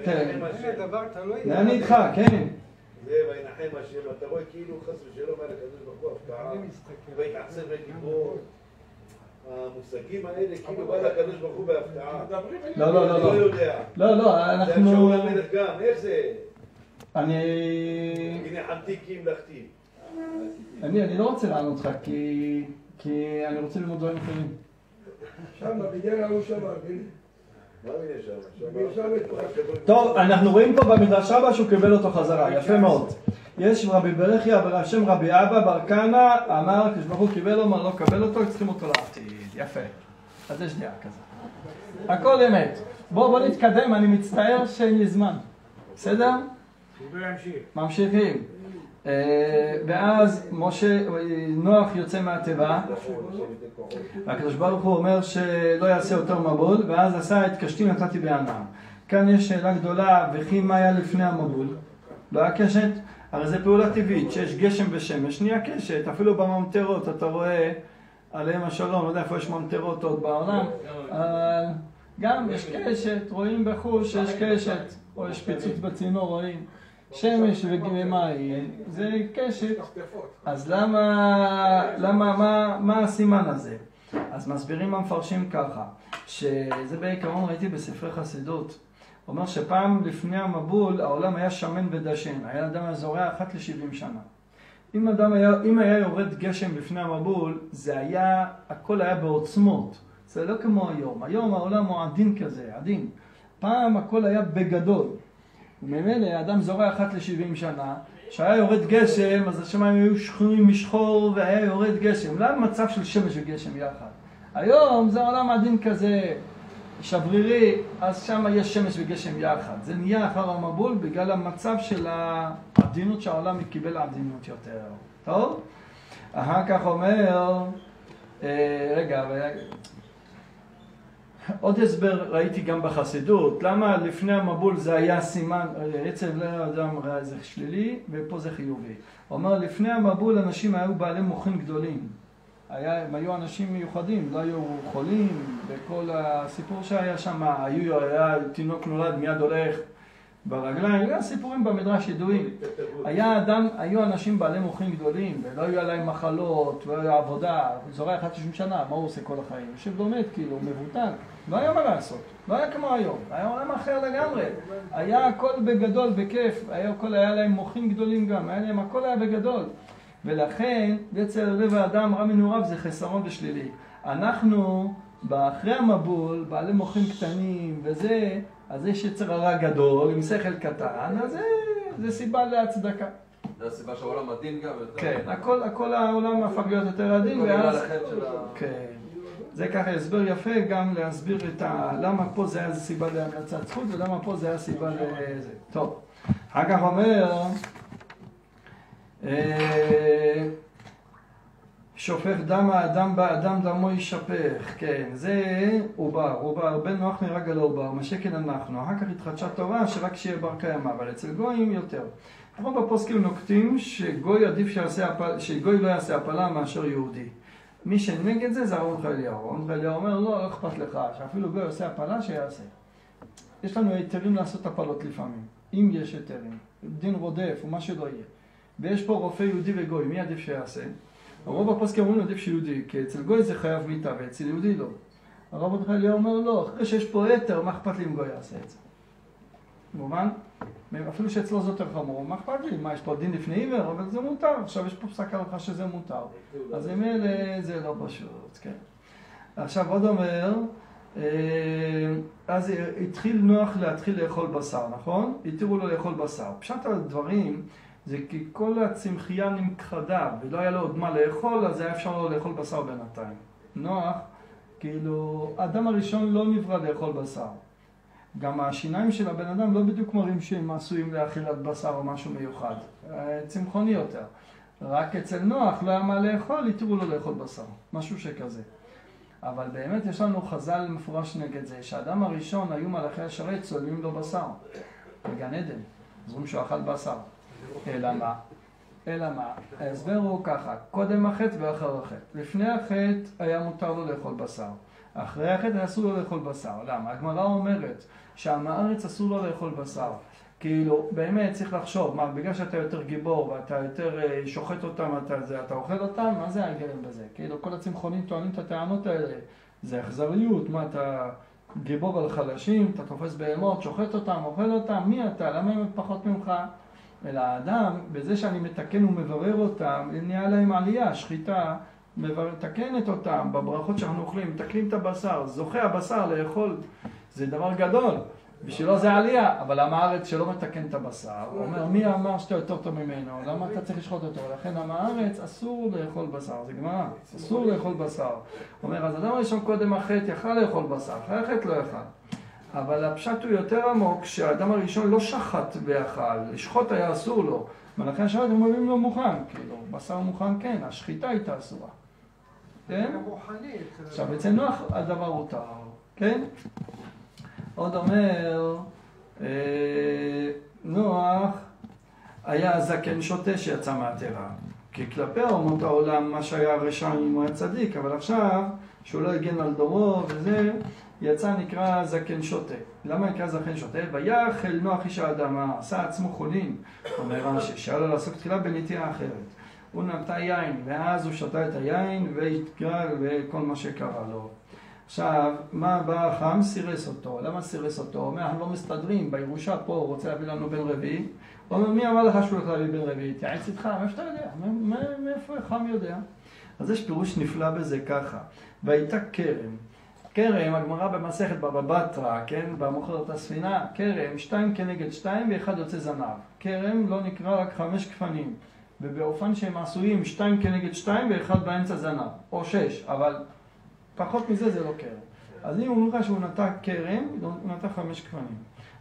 כן. וינחם הנה השם. דבר תלוי אני איתך, כן. זה וינחם השם, אתה רואה כאילו חס ושלום היה לקדוש ברוך הוא מסתכל. ויתעצב לגיבור. המושגים האלה כאילו בא לקדוש ברוך הוא בהפתעה. לא, לא, אני לא, לא לא. יודע. לא, לא, זה אנחנו... שאול המלך גם, איך זה? אני... הנה חמתי כי המלכתי. אני, אני לא רוצה לענות לך, כי... כי אני רוצה ללמוד דברים אחרים. שם, בבניין ההוא שם, טוב, אנחנו רואים פה במדרש רבה שהוא קיבל אותו חזרה, יפה מאוד. יש רבי ברכיה ורב שם רבי אבא בר כהנא, אמר הקדוש ברוך הוא קיבל אמר לא קבל אותו, צריכים אותו לעתיד. יפה. אז יש דעה כזאת. הכל אמת. בואו בוא נתקדם, אני מצטער שאין לי זמן. בסדר? ממשיכים. אה, ואז משה, נוח יוצא מהתיבה, והקדוש ברוך הוא אומר שלא יעשה יותר מבול, ואז עשה את קשתי נתתי בענם. כאן יש שאלה גדולה, וכי מה היה לפני המבול? לא היה קשת? הרי זו פעולה טבעית, שיש גשם ושמש, נהיה קשת, אפילו בממטרות אתה רואה עליהם השלום, לא יודע איפה יש ממטרות עוד בעולם, גם יש קשת, רואים בחוש שיש קשת, או יש פיצוץ בצינור, רואים. שמש ומים, זה קשת. אז למה, למה, מה, מה הסימן הזה? אז מסבירים המפרשים ככה, שזה בעיקרון ראיתי בספרי חסידות. אומר שפעם לפני המבול העולם היה שמן ודשן, היה אדם היה זורע אחת לשבעים שנה. אם, אדם היה, אם היה יורד גשם לפני המבול, זה היה, הכל היה בעוצמות. זה לא כמו היום. היום העולם הוא עדין כזה, עדין. פעם הכל היה בגדול. וממילא האדם זורע אחת לשבעים שנה, כשהיה יורד גשם, אז השמיים היו שחורים משחור והיה יורד גשם. למה מצב של שמש וגשם יחד? היום זה עולם עדין כזה שברירי, אז שם יש שמש וגשם יחד. זה נהיה אחר המבול בגלל המצב של העדינות שהעולם קיבל עדינות יותר. טוב? אחר כך אומר, אה, רגע, עוד הסבר ראיתי גם בחסידות, למה לפני המבול זה היה סימן, עצב לאדם רע זה שלילי ופה זה חיובי. הוא אומר לפני המבול אנשים היו בעלי מוחין גדולים, היה, הם היו אנשים מיוחדים, לא היו חולים, וכל הסיפור שהיה שם, היו, היה תינוק נולד מיד הולך ברגליים, היה סיפורים במדרש ידועים. היה אדם, היו אנשים בעלי מוחים גדולים, ולא היו עליהם מחלות, ולא היה עבודה, זורע 11 שנה, מה הוא עושה כל החיים? יושב לומד, כאילו, מבוטל. לא היה מה לעשות, לא היה כמו היום, היה עולם אחר לגמרי. היה הכל בגדול, בכיף, היה הכל, היה להם מוחים גדולים גם, היה להם, הכל היה בגדול. ולכן, יצר לב האדם רע מנעוריו זה חסרון ושלילי. אנחנו, אחרי המבול, בעלי מוחים קטנים וזה, אז יש יצר הרע גדול עם שכל קטן, אז זה, זה סיבה להצדקה. זה הסיבה שהעולם עדין גם יותר. כן, הכל, הכל העולם הפך להיות יותר עדין, ואז... כן. זה ככה הסבר יפה גם להסביר את ה... למה פה זה היה סיבה להמלצת זכות ולמה פה זה היה סיבה לזה. טוב, אחר כך אומר... שופך דם האדם באדם דמו יישפך, כן, זה עובר, עובר, בן נוח נהרג על העובר, מה שכן אנחנו, אחר כך התחדשה תורה שרק שיהיה בר קיימא, אבל אצל גויים יותר. רוב הפוסקים נוקטים שגוי עדיף שיעשה. שגוי לא יעשה הפלה מאשר יהודי. מי שנגד זה זה אהרון חייליהו. אהרון חייליהו אומר, לא, לא אכפת לך, שאפילו גוי עושה הפלה, שיעשה. יש לנו היתרים לעשות הפלות לפעמים, אם יש היתרים, דין רודף או מה שלא יהיה. ויש פה רופא יהודי וגוי, מי עדיף שיעשה? רוב הפוסקים אומרים עדיף שיהודי, כי אצל גוי זה חייב מיתה ואצל יהודי לא. הרב עוד חייליהו אומר לא, אחרי שיש פה היתר, מה אכפת לי אם גוי יעשה את זה? מובן? אפילו שאצלו זה יותר חמור, מה אכפת לי? מה, יש פה דין לפני עיוור? אבל זה מותר, עכשיו יש פה פסק הלכה שזה מותר. אז אם אלה זה לא פשוט, כן. עכשיו עוד אומר, אה, אז התחיל נוח להתחיל לאכול בשר, נכון? התירו לו לאכול בשר. פשט הדברים זה כי כל הצמחייה נכחדה ולא היה לו עוד מה לאכול, אז היה אפשר לו לאכול בשר בינתיים. נוח, כאילו, האדם הראשון לא נברא לאכול בשר. גם השיניים של הבן אדם לא בדיוק מראים שהם עשויים לאכילת בשר או משהו מיוחד. צמחוני יותר. רק אצל נוח לא היה מה לאכול, התירו לו לאכול בשר. משהו שכזה. אבל באמת יש לנו חז"ל מפורש נגד זה, שהאדם הראשון היו מלאכי השרת צולמים לו בשר. בגן עדן. זוכרים שהוא אכל בשר. אלא מה? אלא מה? ההסבר הוא ככה, קודם החטא ואחר החטא. לפני החטא היה מותר לו לאכול בשר. אחרי החטא היה אסור לו לאכול בשר. למה? הגמרא אומרת שעם הארץ אסור לו לאכול בשר. כאילו, באמת צריך לחשוב, מה, בגלל שאתה יותר גיבור ואתה יותר אה, שוחט אותם, אתה, זה, אתה אוכל אותם, מה זה ההיגיון בזה? כאילו, כל הצמחונים טוענים את הטענות האלה. זה אכזריות, מה, אתה גיבור על חלשים, אתה תופס בהמות, שוחט אותם, אוכל אותם, מי אתה? למה הם פחות ממך? אלא האדם, בזה שאני מתקן ומברר אותם, נהיה להם עלייה, שחיטה, מתקנת אותם, בברכות שאנחנו אוכלים, מתקנים את הבשר, זוכה הבשר לאכול, זה דבר גדול. בשבילו זה עלייה, אבל עם הארץ שלא מתקן את הבשר, אומר מי אמר שאתה יותר טוב ממנו, למה אתה צריך לשחוט אותו, לכן עם הארץ אסור לאכול בשר, זה גמרא, אסור לאכול בשר. אומר אז אדם ראשון קודם החטא יכל לאכול בשר, אחרי החטא לא יכל. אבל הפשט הוא יותר עמוק, שהאדם הראשון לא שחט ואכל, לשחוט היה אסור לו, ולכן עכשיו הם מביאים לו מוכן, כאילו, בשר מוכן כן, השחיטה הייתה אסורה. כן? רוחנית. עכשיו אצל נוח הדבר הותר, כן? עוד אומר, אה, נוח היה זקן שוטה שיצא מהתרה. כי כלפי אומות העולם, מה שהיה רשע אם הוא היה צדיק, אבל עכשיו, שהוא לא הגן על דורו וזה, יצא נקרא זקן שוטה. למה נקרא זקן שוטה? ויחל נוח איש האדמה, עשה עצמו חולין, אומר רש"י, שהיה לו לעסוק תחילה בנטייה אחרת. הוא נטע יין, ואז הוא שתה את היין והתגל וכל מה שקרה לו. עכשיו, מה בא החם? סירס אותו. למה סירס אותו? אומר, אנחנו לא מסתדרים, בירושה פה הוא רוצה להביא לנו בן רביעי. הוא אומר, מי אמר לך שהוא הולך להביא בן רביעי? תתייעץ איתך, מאיפה אתה יודע? מאיפה החם יודע? אז יש פירוש נפלא בזה ככה. והייתה כרם. כרם, הגמרא במסכת בבא בתרא, כן, במוכרת הספינה, כרם, שתיים כנגד שתיים ואחד יוצא זנב. כרם לא נקרא רק חמש גפנים. ובאופן שהם עשויים שתיים כנגד שתיים ואחד באמצע זנב, או שש, אבל פחות מזה זה לא כרם. אז אם אומרים לך שהוא נטע כרם, הוא נטע חמש גפנים.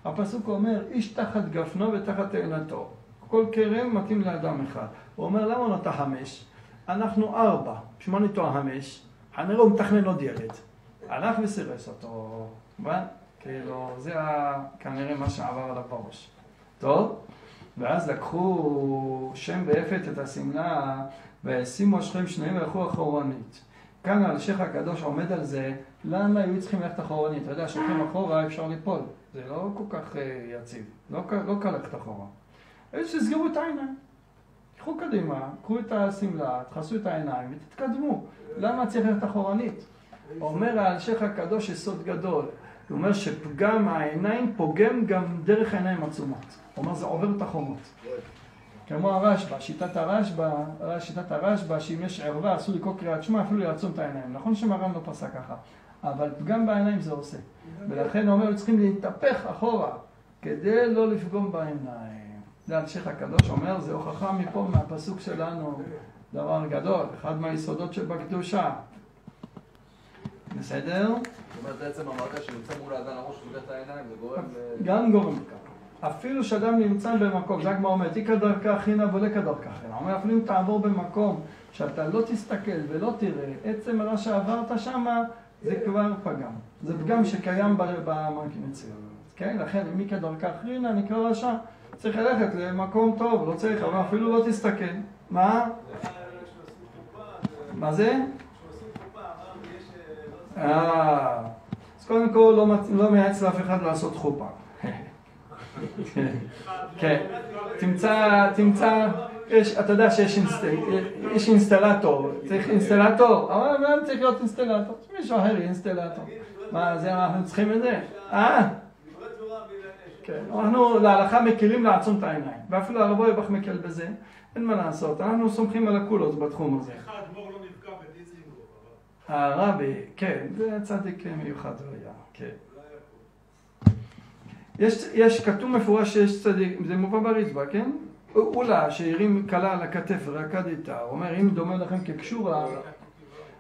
הפסוק אומר, איש תחת גפנו ותחת תאנתו. כל כרם מתאים לאדם אחד. הוא אומר, למה הוא נטע חמש? אנחנו ארבע, מה נטוע חמש? כנראה הוא מתכנן עוד ילד. הלך וסירס אותו, מובן? כאילו, זה ה- כנראה מה שעבר עליו בראש. טוב? ואז לקחו שם ויפת את השמלה וישימו השכם שניהם והלכו אחורנית. כאן השייח הקדוש עומד על זה, למה היו צריכים ללכת אחורנית? אתה יודע, שהולכים אחורה אפשר ליפול, זה לא כל כך אה, יציב, לא, לא קל ללכת אחורה. היו שתסגרו את העיניים, קחו קדימה, קחו את השמלה, תכסו את העיניים ותתקדמו. למה צריך ללכת אחורנית? אומר האלשיך הקדוש יסוד גדול, הוא אומר שפגם העיניים פוגם גם דרך העיניים עצומות. הוא אומר זה עובר את החומות. כמו הרשב"א, שיטת הרשב"א, שיטת הרשב"א, שאם יש ערווה אסור לקרוא קריאת שמע אפילו לעצום את העיניים. נכון שמרן לא פסק ככה, אבל פגם בעיניים זה עושה. ולכן הוא אומר, צריכים להתהפך אחורה, כדי לא לפגום בעיניים. זה אלשיך הקדוש אומר, זה הוכחה מפה, מהפסוק שלנו, דבר גדול, אחד מהיסודות שבקדושה. בסדר? זאת אומרת, עצם המרגע שנמצא מול האדם הראש סוגר את העיניים, זה גורם... ל- גם גורם לכך. אפילו שאדם נמצא במקום, זה הגמרא אומרת, איכא דרכא חינא ולא כדרכא חינא. הוא אומר, אפילו אם תעבור במקום שאתה לא תסתכל ולא תראה, עצם מה שעברת שמה, זה כבר פגם. זה פגם שקיים במנקיניציה. כן? לכן, אם איכא דרכא חינא נקרא רשע. צריך ללכת למקום טוב, לא צריך, אבל אפילו לא תסתכל. מה? מה זה? אה, אז קודם כל לא, לא מייעץ לאף אחד לעשות חופה. כן, תמצא, תמצא, אתה יודע שיש אינסט, יש אינסטלטור, צריך אינסטלטור, אבל למה צריך להיות אינסטלטור? מישהו אחר יהיה אינסטלטור. מה, זה אנחנו צריכים את זה? אה? כן, אנחנו להלכה מכירים לעצום את העיניים, ואפילו הרב אויבך מקל בזה, אין מה לעשות, אנחנו סומכים על הקולות בתחום הזה. האדמו"ר לא נפגע בדיזינגוף, הרבי, כן, זה צדיק מיוחד הוא היה, כן. יש, יש, כתוב מפורש שיש צדיק, זה מובא ברצבא, כן? אולה שהרים כלה על הכתף ורקד איתה, אומר אם דומה לכם כקשורה,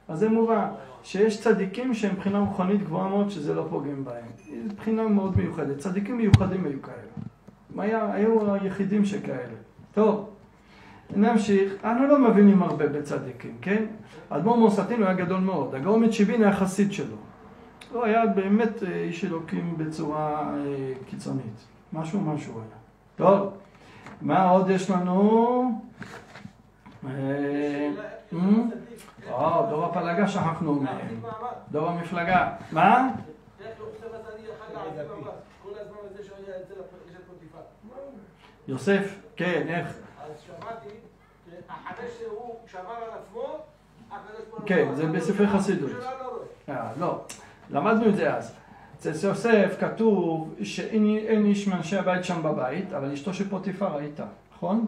אז זה מובא, שיש צדיקים שהם מבחינה רוחנית גבוהה מאוד שזה לא פוגם בהם. זו בחינה מאוד מיוחדת, צדיקים מיוחדים היו כאלה. היה, היו היחידים שכאלה. טוב, נמשיך, אנחנו לא מבינים הרבה בצדיקים, כן? אדמו"ר מוסטין הוא היה גדול מאוד, הגאון מצ'יבין היה חסיד שלו. הוא היה באמת אה, איש אלוקים בצורה אה, קיצונית. משהו משהו היה. טוב, מה עוד יש לנו? אה, דור הפלגה שכחנו מהם. דור המפלגה. מה? לא. יוסף, כן, איך? אז שמעתי, שבר על עצמו, כן, זה בספרי חסידות. לא. אה, לא, למדנו את זה אז. אצל יוסף כתוב שאין אין איש מאנשי הבית שם בבית, אבל אשתו של פוטיפר הייתה, נכון?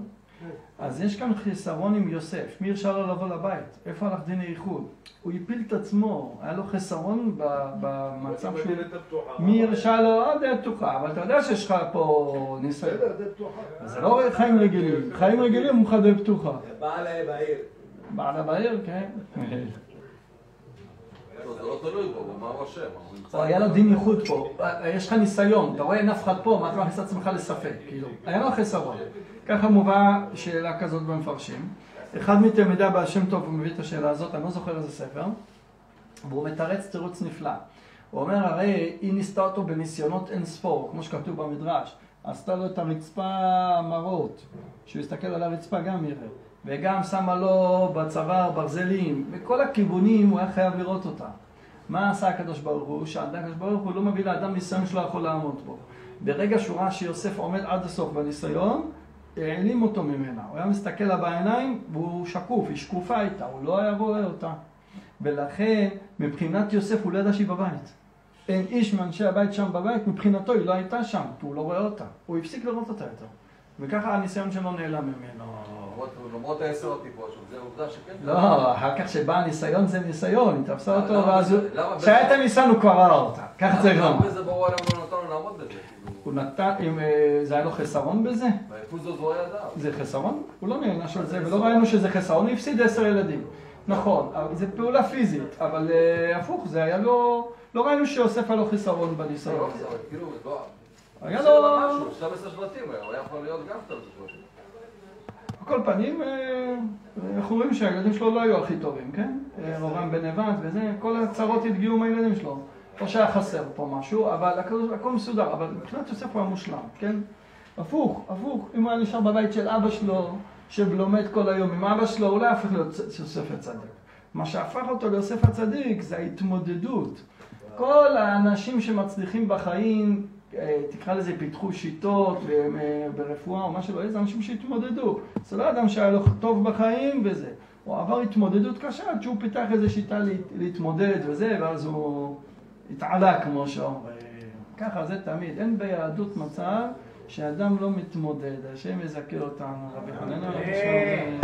אז יש כאן חיסרון עם יוסף. מי הרשה לו לבוא לבית? איפה הלך דין הייחוד? הוא הפיל את עצמו, היה לו חיסרון ב- במצב שהוא... הפתוחה. מי הרשה לו? עוד דלת פתוחה, אבל אתה יודע שיש לך פה ניסיון. בסדר, דלת פתוחה. זה לא חיים רגילים. חיים רגילים הוא חדל פתוחה. בעל בעיר. בעל הבעיר, כן. זה לא תלוי בו, הוא אשם? או היה לו דין ייחוד פה, יש לך ניסיון, אתה רואה אין אף אחד פה, מה אתה מכניס את עצמך לספק, כאילו, היה לו חיסרון. ככה מובא שאלה כזאת במפרשים. אחד מתלמידי הבעל שם טוב, הוא מביא את השאלה הזאת, אני לא זוכר איזה ספר, והוא מתרץ תירוץ נפלא. הוא אומר, הרי היא ניסתה אותו בניסיונות אין ספור, כמו שכתוב במדרש. עשתה לו את הרצפה המרות, שהוא יסתכל על הרצפה גם יראה. וגם שמה לו בצוואר ברזלים, בכל הכיוונים הוא היה חייב לראות אותה. מה עשה הקדוש ברוך הוא? שהקדוש ברוך הוא לא מביא לאדם ניסיון שלא יכול לעמוד בו. ברגע שהוא ראה שיוסף עומד עד הסוף בניסיון, העלים אותו ממנה. הוא היה מסתכל לה בעיניים והוא שקוף, היא שקופה איתה, הוא לא היה רואה אותה. ולכן, מבחינת יוסף הוא לא ידע שהיא בבית. אין איש מאנשי הבית שם בבית, מבחינתו היא לא הייתה שם, כי הוא לא רואה אותה. הוא הפסיק לראות אותה יותר. וככה הניסיון שלו נעלם ממנו. למרות- העשר הטיפות זה עובדה שכן. לא, אחר כך שבא הניסיון זה ניסיון, היא תפסה אותו למה ואז הוא... למה כשהיה את הניסיון הוא כבר ראה אותה. ככה צריך למה לומר. בזה ברור למה לא נתן לו לעמוד בזה? כאילו, הוא נתן, אם אה, זה היה לו חסרון בזה? בייחוד זו ידיו. זה חסרון? הוא לא נענש על זה, ולא ראינו שזה חסרון, הוא הפסיד עשר ילדים. נכון, זה פעולה פיזית, אבל אה, הפוך, זה היה לו... לא ראינו שיוסף היה לו חיסרון זה לא בניסיון. חסר, כאילו, לא... היה זה לא לו... משהו, 12 שבטים, הוא היה יכול להיות גם 12 שבטים. על כל פנים, אה, אנחנו רואים שהילדים שלו לא היו הכי טובים, כן? אה, רובם בן נבט וזה, כל הצרות התגיעו מהילדים שלו. או שהיה חסר פה משהו, אבל הכל, מסודר, אבל מבחינת יוסף הוא היה מושלם, כן? הפוך, הפוך, אם הוא היה נשאר בבית של אבא שלו, שלומד כל היום עם אבא שלו, הוא לא היה הופך להיות יוסף הצדיק. מה שהפך אותו ליוסף הצדיק זה ההתמודדות. כל האנשים שמצליחים בחיים, אה, תקרא לזה, פיתחו שיטות ברפואה או מה שלא יהיה, זה אנשים שהתמודדו. זה לא אדם שהיה לו טוב בחיים וזה. הוא עבר התמודדות קשה עד שהוא פיתח איזו שיטה להת, להתמודד וזה, ואז הוא התעלה כמו שאומרים. ככה זה תמיד. אין ביהדות מצב שאדם לא מתמודד. השם יזכה אותנו. רבי חננה רבי שמעון.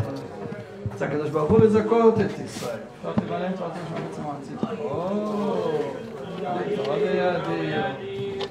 רצה הקדוש ברוך הוא לזכות את ישראל. תפתח לבעליהם תורתם של. או, תורה בידי.